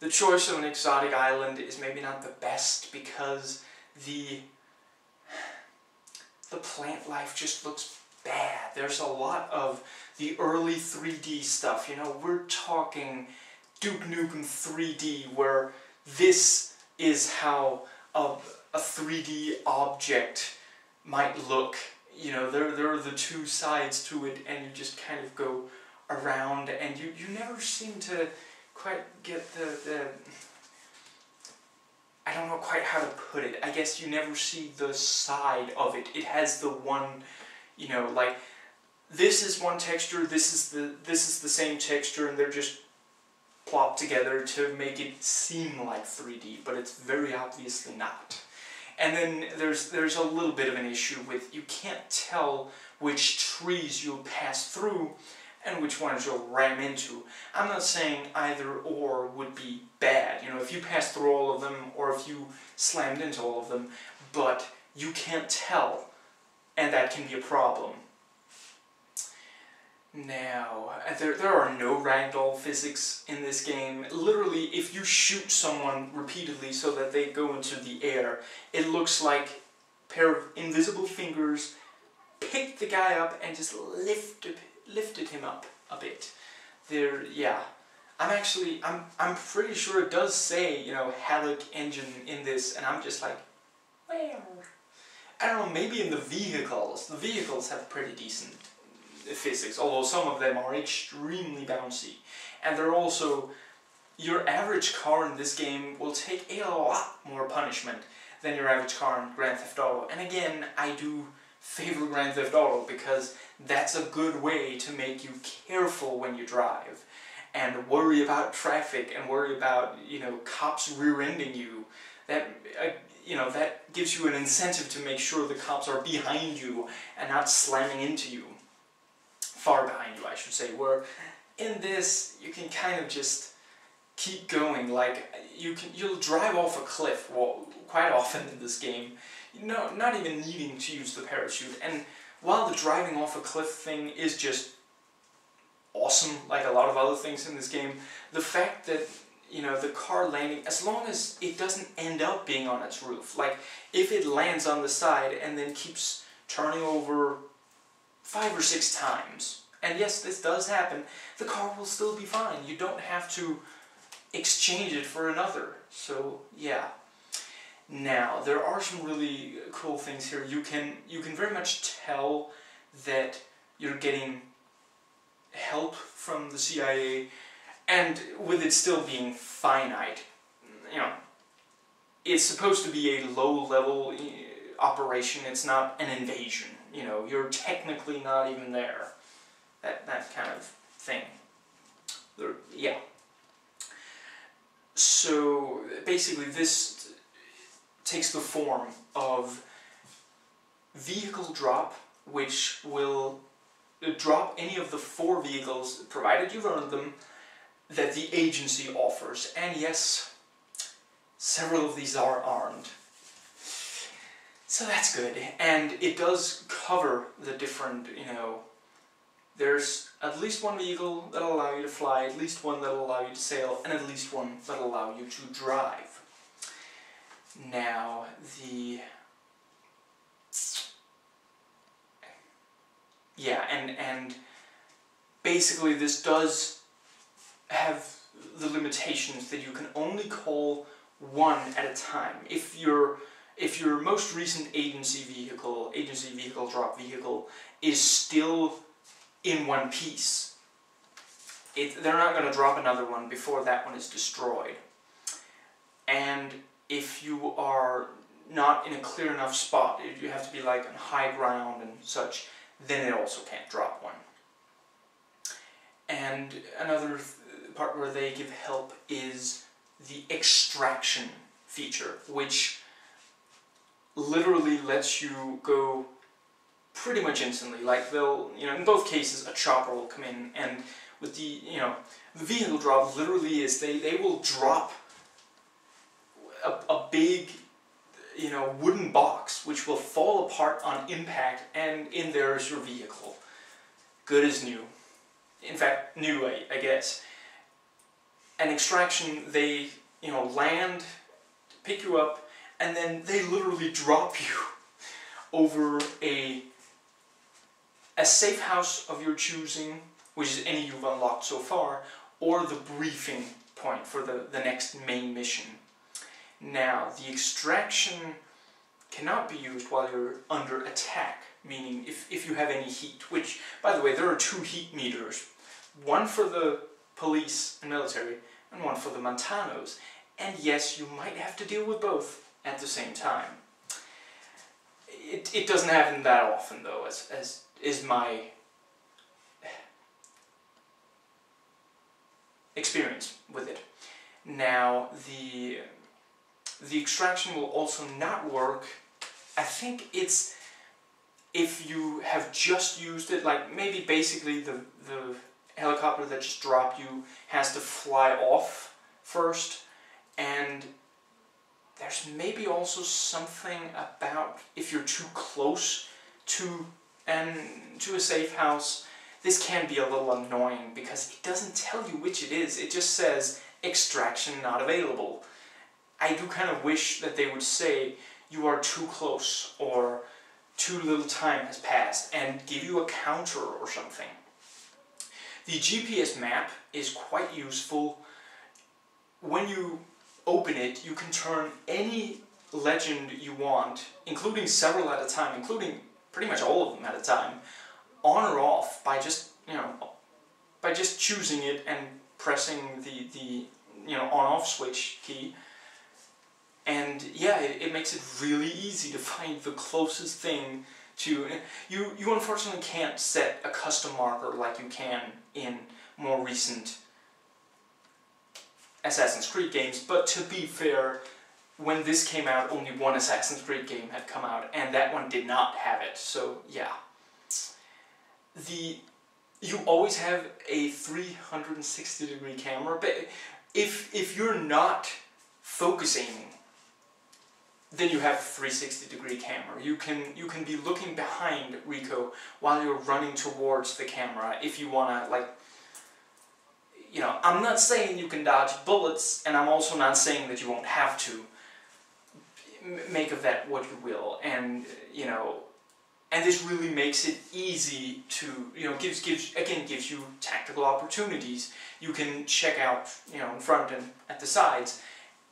the choice of an exotic island is maybe not the best because the the plant life just looks bad. There's a lot of the early 3D stuff, you know, we're talking Duke Nukem 3D where this is how a, a 3D object might look. You know, there, there are the two sides to it and you just kind of go around and you, you never seem to quite get the, the I don't know quite how to put it. I guess you never see the side of it. It has the one, you know, like this is one texture, this is the this is the same texture and they're just plopped together to make it seem like 3D, but it's very obviously not. And then there's there's a little bit of an issue with you can't tell which trees you'll pass through and which ones you'll ram into. I'm not saying either or would be bad, you know, if you passed through all of them or if you slammed into all of them, but you can't tell, and that can be a problem. Now, there, there are no ragdoll physics in this game. Literally, if you shoot someone repeatedly so that they go into the air, it looks like pair of invisible fingers pick the guy up and just lifted, lifted him up a bit. There, yeah. I'm actually, I'm, I'm pretty sure it does say, you know, Havok engine in this, and I'm just like, well, I don't know, maybe in the vehicles. The vehicles have pretty decent physics, although some of them are extremely bouncy. And they're also, your average car in this game will take a lot more punishment than your average car in Grand Theft Auto. And again, I do favor Grand Theft Auto because that's a good way to make you careful when you drive and worry about traffic and worry about, you know, cops rear-ending you. That, uh, you know, that gives you an incentive to make sure the cops are behind you and not slamming into you far behind you, I should say, where in this you can kind of just keep going. Like you can, you'll drive off a cliff well, quite often in this game, no, not even needing to use the parachute. And while the driving off a cliff thing is just awesome, like a lot of other things in this game, the fact that you know the car landing, as long as it doesn't end up being on its roof, like if it lands on the side and then keeps turning over five or six times, and yes, this does happen, the car will still be fine. You don't have to exchange it for another. So, yeah. Now, there are some really cool things here. You can, you can very much tell that you're getting help from the CIA, and with it still being finite, you know, it's supposed to be a low-level eh, operation, it's not an invasion you know, you're technically not even there. That, that kind of thing. There, yeah. So basically this takes the form of vehicle drop, which will drop any of the four vehicles, provided you've earned them, that the agency offers. And yes, several of these are armed. So that's good. And it does cover the different, you know, there's at least one vehicle that'll allow you to fly, at least one that'll allow you to sail, and at least one that'll allow you to drive. Now, the... Yeah, and, and basically this does have the limitations that you can only call one at a time. If you're if your most recent agency vehicle, agency vehicle drop vehicle, is still in one piece, it, they're not going to drop another one before that one is destroyed. And if you are not in a clear enough spot, if you have to be like on high ground and such, then it also can't drop one. And another part where they give help is the extraction feature, which literally lets you go pretty much instantly. Like they'll, you know, in both cases a chopper will come in and with the, you know, the vehicle drop literally is they, they will drop a, a big, you know, wooden box which will fall apart on impact and in there is your vehicle. Good as new. In fact, new, I, I guess. An extraction, they, you know, land, pick you up, and then they literally drop you over a a safe house of your choosing, which is any you've unlocked so far, or the briefing point for the, the next main mission. Now, the extraction cannot be used while you're under attack, meaning if, if you have any heat, which, by the way, there are two heat meters. One for the police and military, and one for the Montanos. And yes, you might have to deal with both at the same time. It, it doesn't happen that often though, as, as is my experience with it. Now, the, the extraction will also not work. I think it's if you have just used it, like maybe basically the, the helicopter that just dropped you has to fly off first, and there's maybe also something about if you're too close to and to a safe house this can be a little annoying because it doesn't tell you which it is. It just says extraction not available. I do kind of wish that they would say you are too close or too little time has passed and give you a counter or something. The GPS map is quite useful. When you open it, you can turn any legend you want, including several at a time, including pretty much all of them at a time, on or off by just, you know, by just choosing it and pressing the, the you know, on-off switch key. And yeah, it, it makes it really easy to find the closest thing to... You, you unfortunately can't set a custom marker like you can in more recent Assassin's Creed games, but to be fair, when this came out, only one Assassin's Creed game had come out, and that one did not have it, so yeah. The you always have a 360 degree camera, but if if you're not focusing, then you have a 360 degree camera. You can you can be looking behind Rico while you're running towards the camera if you wanna like you know, I'm not saying you can dodge bullets, and I'm also not saying that you won't have to make of that what you will. And, you know, and this really makes it easy to, you know, gives, gives again, gives you tactical opportunities. You can check out, you know, in front and at the sides,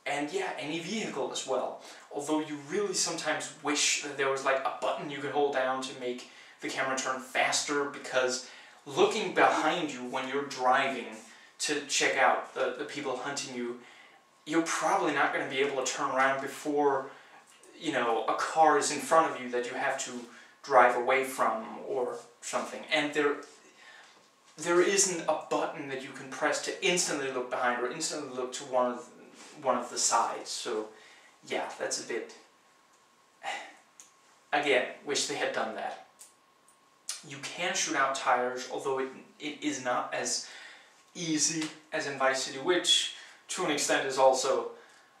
and yeah, any vehicle as well. Although you really sometimes wish that there was like a button you could hold down to make the camera turn faster because looking behind you when you're driving to check out the, the people hunting you, you're probably not going to be able to turn around before, you know, a car is in front of you that you have to drive away from or something. And there, there isn't a button that you can press to instantly look behind or instantly look to one of one of the sides. So, yeah, that's a bit. Again, wish they had done that. You can shoot out tires, although it it is not as easy as in Vice City, which to an extent is also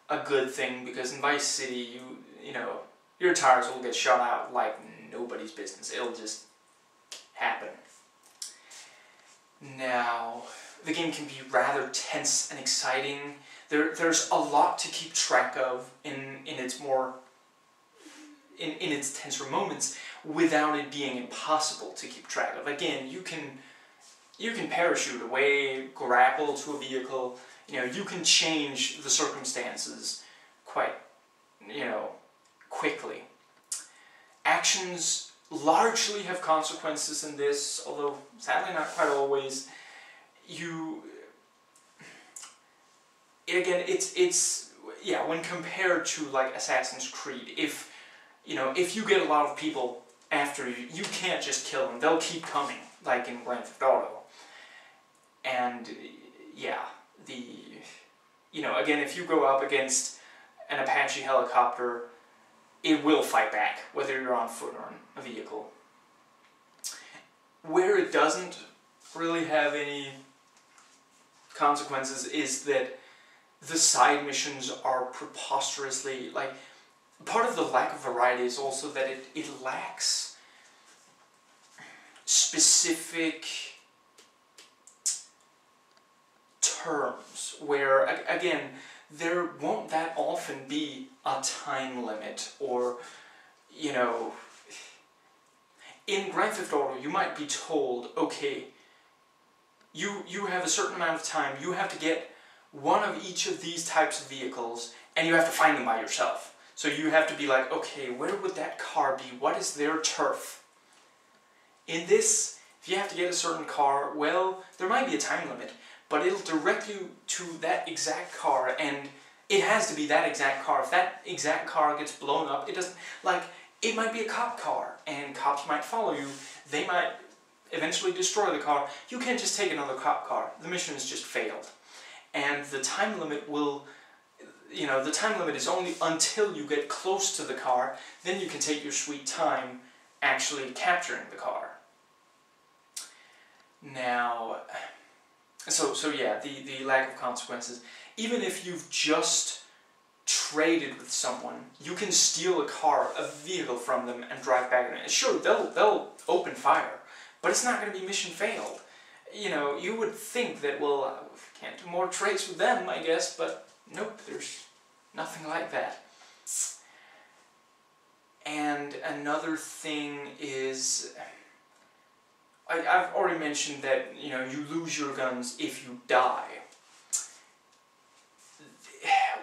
a good thing because in Vice City, you you know, your tires will get shot out like nobody's business. It'll just happen. Now, the game can be rather tense and exciting. There, there's a lot to keep track of in, in its more in, in its tenser moments without it being impossible to keep track of. Again, you can you can parachute away, grapple to a vehicle, you know, you can change the circumstances quite, you know, quickly. Actions largely have consequences in this, although sadly not quite always. You, again, it's, it's, yeah, when compared to like Assassin's Creed, if, you know, if you get a lot of people after you, you can't just kill them, they'll keep coming, like in Grand Theft Auto and yeah, the, you know, again, if you go up against an Apache helicopter, it will fight back, whether you're on foot or on a vehicle. Where it doesn't really have any consequences is that the side missions are preposterously, like, part of the lack of variety is also that it, it lacks specific terms where, again, there won't that often be a time limit or, you know, in Grand Theft Auto you might be told, okay, you, you have a certain amount of time, you have to get one of each of these types of vehicles and you have to find them by yourself. So you have to be like, okay, where would that car be? What is their turf? In this, if you have to get a certain car, well, there might be a time limit, but it'll direct you to that exact car and it has to be that exact car. If that exact car gets blown up, it doesn't, like, it might be a cop car and cops might follow you. They might eventually destroy the car. You can't just take another cop car. The mission has just failed. And the time limit will, you know, the time limit is only until you get close to the car, then you can take your sweet time actually capturing the car. Now, so, so yeah, the, the lack of consequences. Even if you've just traded with someone, you can steal a car, a vehicle from them and drive back in it. Sure, they'll, they'll open fire, but it's not going to be mission failed. You know, you would think that, well, I can't do more trades with them, I guess, but nope, there's nothing like that. And another thing is, I, have already mentioned that, you know, you lose your guns if you die.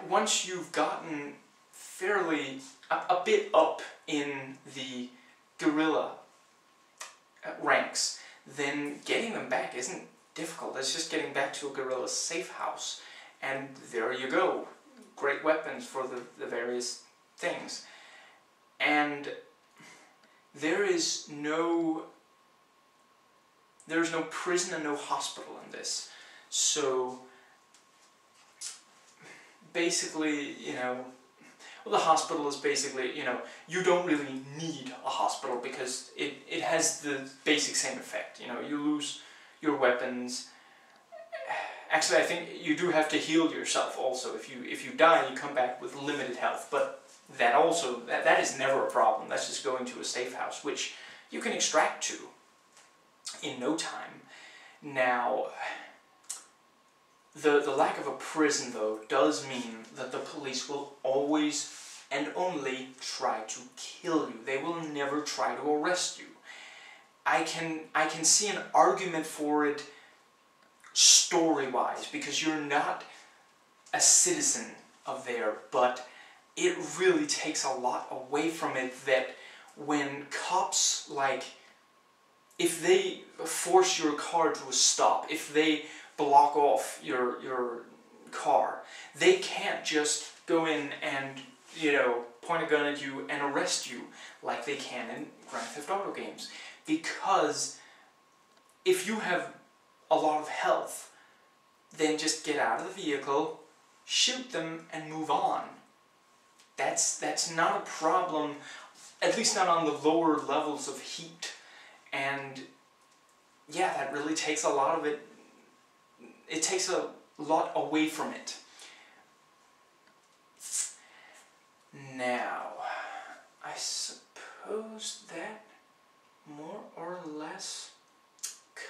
Once you've gotten fairly, a, a bit up in the guerrilla uh, ranks, then getting them back isn't difficult. It's just getting back to a guerrilla safe house. And there you go. Great weapons for the, the various things. And there is no there's no prison and no hospital in this. So basically, you know, well, the hospital is basically, you know, you don't really need a hospital because it, it has the basic same effect. You know, you lose your weapons. Actually, I think you do have to heal yourself also. If you if you die, you come back with limited health. But that also, that, that is never a problem. That's just going to a safe house, which you can extract to in no time. Now, the, the lack of a prison, though, does mean that the police will always and only try to kill you. They will never try to arrest you. I can, I can see an argument for it story-wise, because you're not a citizen of there, but it really takes a lot away from it that when cops, like, if they force your car to a stop, if they block off your, your car, they can't just go in and, you know, point a gun at you and arrest you like they can in Grand Theft Auto games. Because if you have a lot of health, then just get out of the vehicle, shoot them, and move on. That's, that's not a problem, at least not on the lower levels of heat. And yeah, that really takes a lot of it, it takes a lot away from it. Now, I suppose that more or less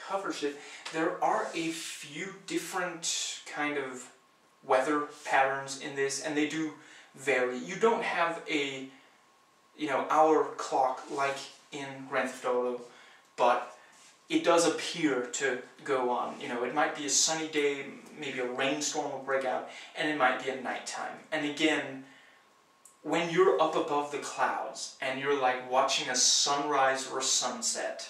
covers it. There are a few different kind of weather patterns in this, and they do vary. You don't have a, you know, hour clock like in Grand Theft Auto, but it does appear to go on. You know, it might be a sunny day, maybe a rainstorm will break out, and it might be at nighttime. And again, when you're up above the clouds and you're like watching a sunrise or a sunset,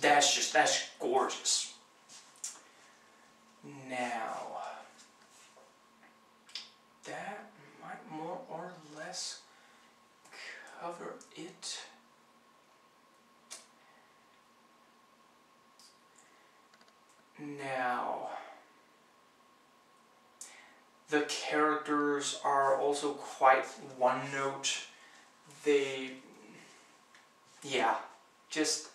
that's just, that's gorgeous. Now, that might more or less cover it. Now, the characters are also quite one note. They, yeah, just,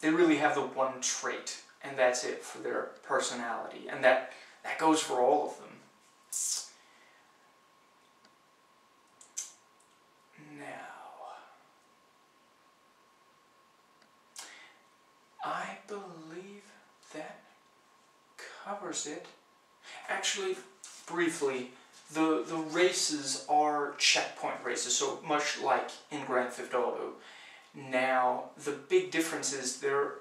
they really have the one trait, and that's it for their personality. And that, that goes for all of them. Covers it. Actually, briefly, the, the races are checkpoint races, so much like in Grand Theft Auto. Now, the big difference is there,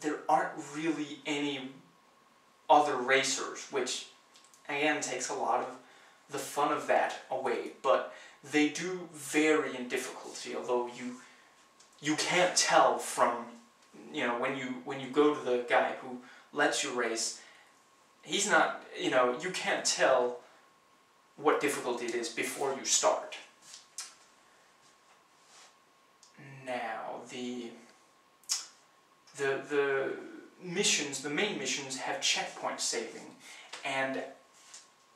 there aren't really any other racers, which again takes a lot of the fun of that away, but they do vary in difficulty, although you you can't tell from you know when you when you go to the guy who lets you race he's not, you know, you can't tell what difficulty it is before you start. Now, the, the, the missions, the main missions have checkpoint saving, and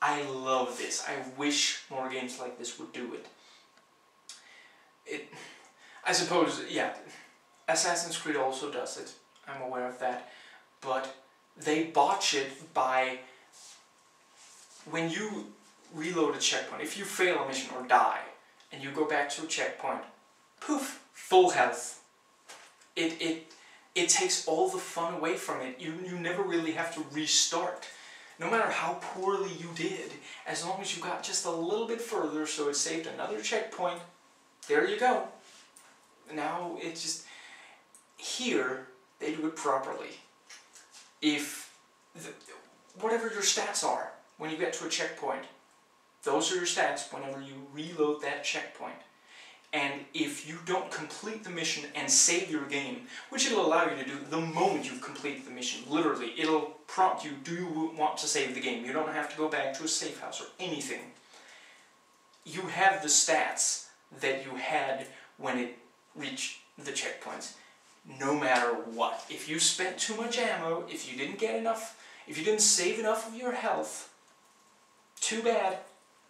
I love this. I wish more games like this would do it. It, I suppose, yeah, Assassin's Creed also does it. I'm aware of that, but they botch it by when you reload a checkpoint, if you fail a mission or die, and you go back to a checkpoint, poof, full health. it, it, it takes all the fun away from it. You, you never really have to restart. No matter how poorly you did, as long as you got just a little bit further so it saved another checkpoint, there you go. Now it's just, here, they do it properly. If, the, whatever your stats are when you get to a checkpoint, those are your stats whenever you reload that checkpoint. And if you don't complete the mission and save your game, which it'll allow you to do the moment you've completed the mission, literally, it'll prompt you, do you want to save the game? You don't have to go back to a safe house or anything. You have the stats that you had when it reached the checkpoints, no matter what. If you spent too much ammo, if you didn't get enough, if you didn't save enough of your health, too bad.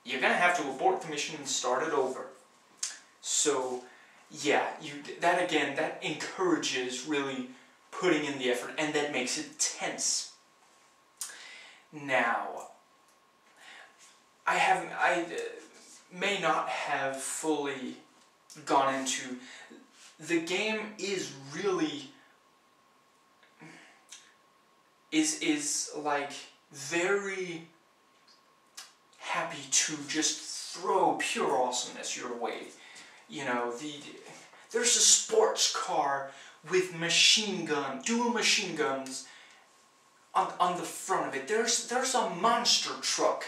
You're gonna have to abort the mission and start it over. So yeah, you that again, that encourages really putting in the effort and that makes it tense. Now, I haven't, I uh, may not have fully gone into, the game is really, is, is like very happy to just throw pure awesomeness your way you know, the there's a sports car with machine gun, dual machine guns on, on the front of it. There's, there's a monster truck.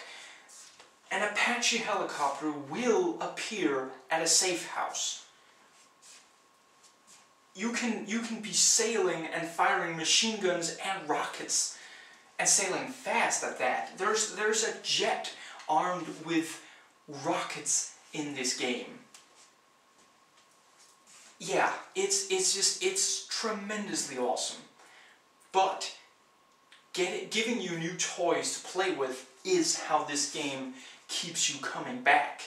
An Apache helicopter will appear at a safe house. You can, you can be sailing and firing machine guns and rockets and sailing fast at that. There's, there's a jet armed with rockets in this game yeah, it's it's just it's tremendously awesome. But get giving you new toys to play with is how this game keeps you coming back.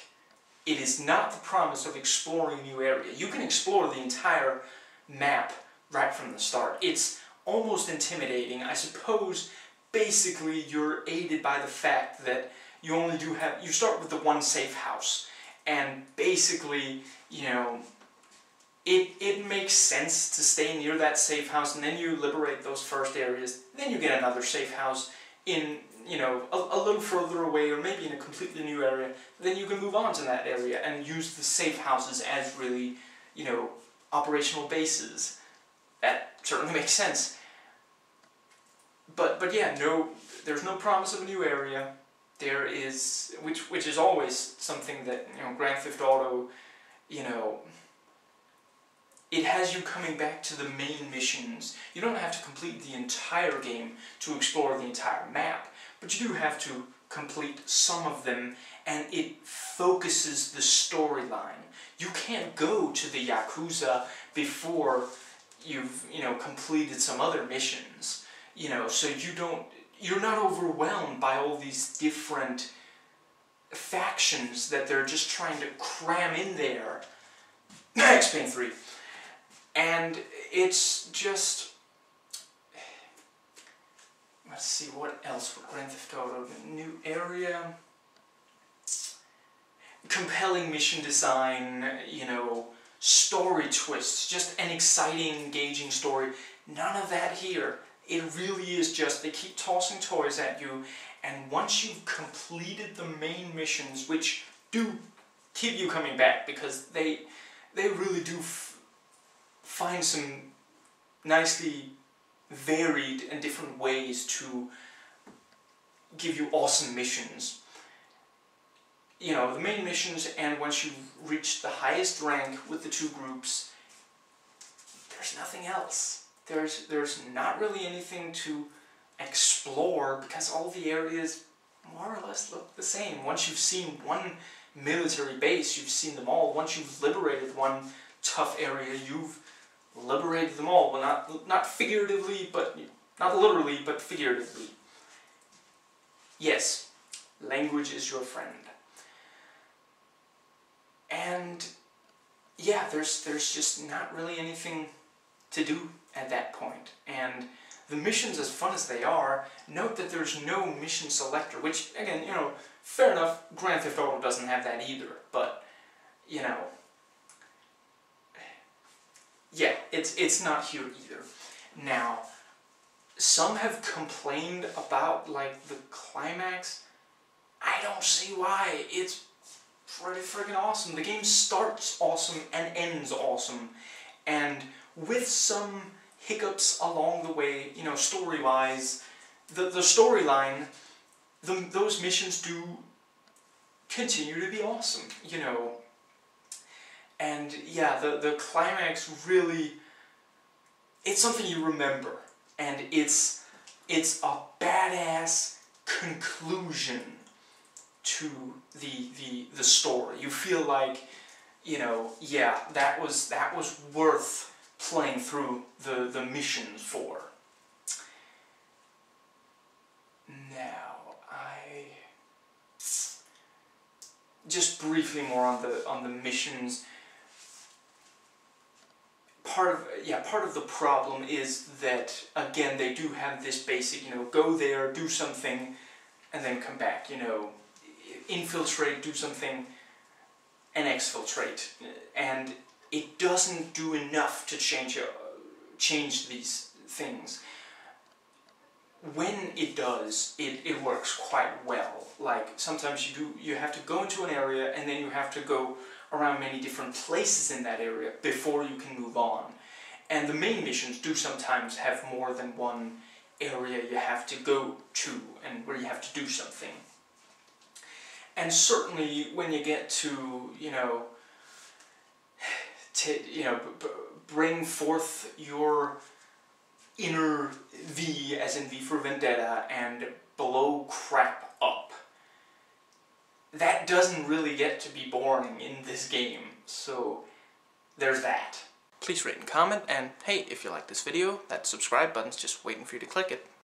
It is not the promise of exploring new area. You can explore the entire map right from the start. It's almost intimidating. I suppose basically you're aided by the fact that you only do have, you start with the one safe house. And basically, you know, it, it makes sense to stay near that safe house and then you liberate those first areas. Then you get another safe house in, you know, a, a little further away or maybe in a completely new area. Then you can move on to that area and use the safe houses as really, you know, operational bases. That certainly makes sense. But, but yeah, no, there's no promise of a new area. There is, which, which is always something that, you know, Grand Theft Auto, you know, it has you coming back to the main missions. You don't have to complete the entire game to explore the entire map, but you do have to complete some of them and it focuses the storyline. You can't go to the Yakuza before you've, you know, completed some other missions. You know, so you don't, you're not overwhelmed by all these different factions that they're just trying to cram in there. Max Payne 3. And it's just... Let's see, what else for Grand Theft Auto? New area... Compelling mission design, you know, story twists, just an exciting, engaging story. None of that here. It really is just, they keep tossing toys at you, and once you've completed the main missions, which do keep you coming back, because they, they really do find some nicely varied and different ways to give you awesome missions. You know, the main missions and once you've reached the highest rank with the two groups, there's nothing else. There's, there's not really anything to explore because all the areas more or less look the same. Once you've seen one military base, you've seen them all. Once you've liberated one tough area, you've liberated them all. Well, not, not figuratively, but not literally, but figuratively. Yes, language is your friend. And yeah, there's, there's just not really anything to do at that point. And the missions, as fun as they are, note that there's no mission selector, which, again, you know, fair enough, Grand Theft Auto doesn't have that either, but, you know, yeah, it's it's not here either. Now, some have complained about like the climax. I don't see why. It's pretty freaking awesome. The game starts awesome and ends awesome, and with some hiccups along the way, you know, story-wise, the the storyline, the those missions do continue to be awesome. You know, and yeah, the, the climax really, it's something you remember. And it's, it's a badass conclusion to the, the, the story. You feel like, you know, yeah, that was, that was worth playing through the, the missions for. Now, I just briefly more on the on the missions part of yeah part of the problem is that again they do have this basic you know go there do something and then come back you know infiltrate do something and exfiltrate and it doesn't do enough to change change these things when it does it, it works quite well like sometimes you do you have to go into an area and then you have to go around many different places in that area before you can move on. And the main missions do sometimes have more than one area you have to go to and where you have to do something. And certainly when you get to, you know, to, you know, bring forth your inner V as in V for Vendetta and blow crap up that doesn't really get to be boring in this game, so there's that. Please rate and comment, and hey, if you like this video, that subscribe button's just waiting for you to click it.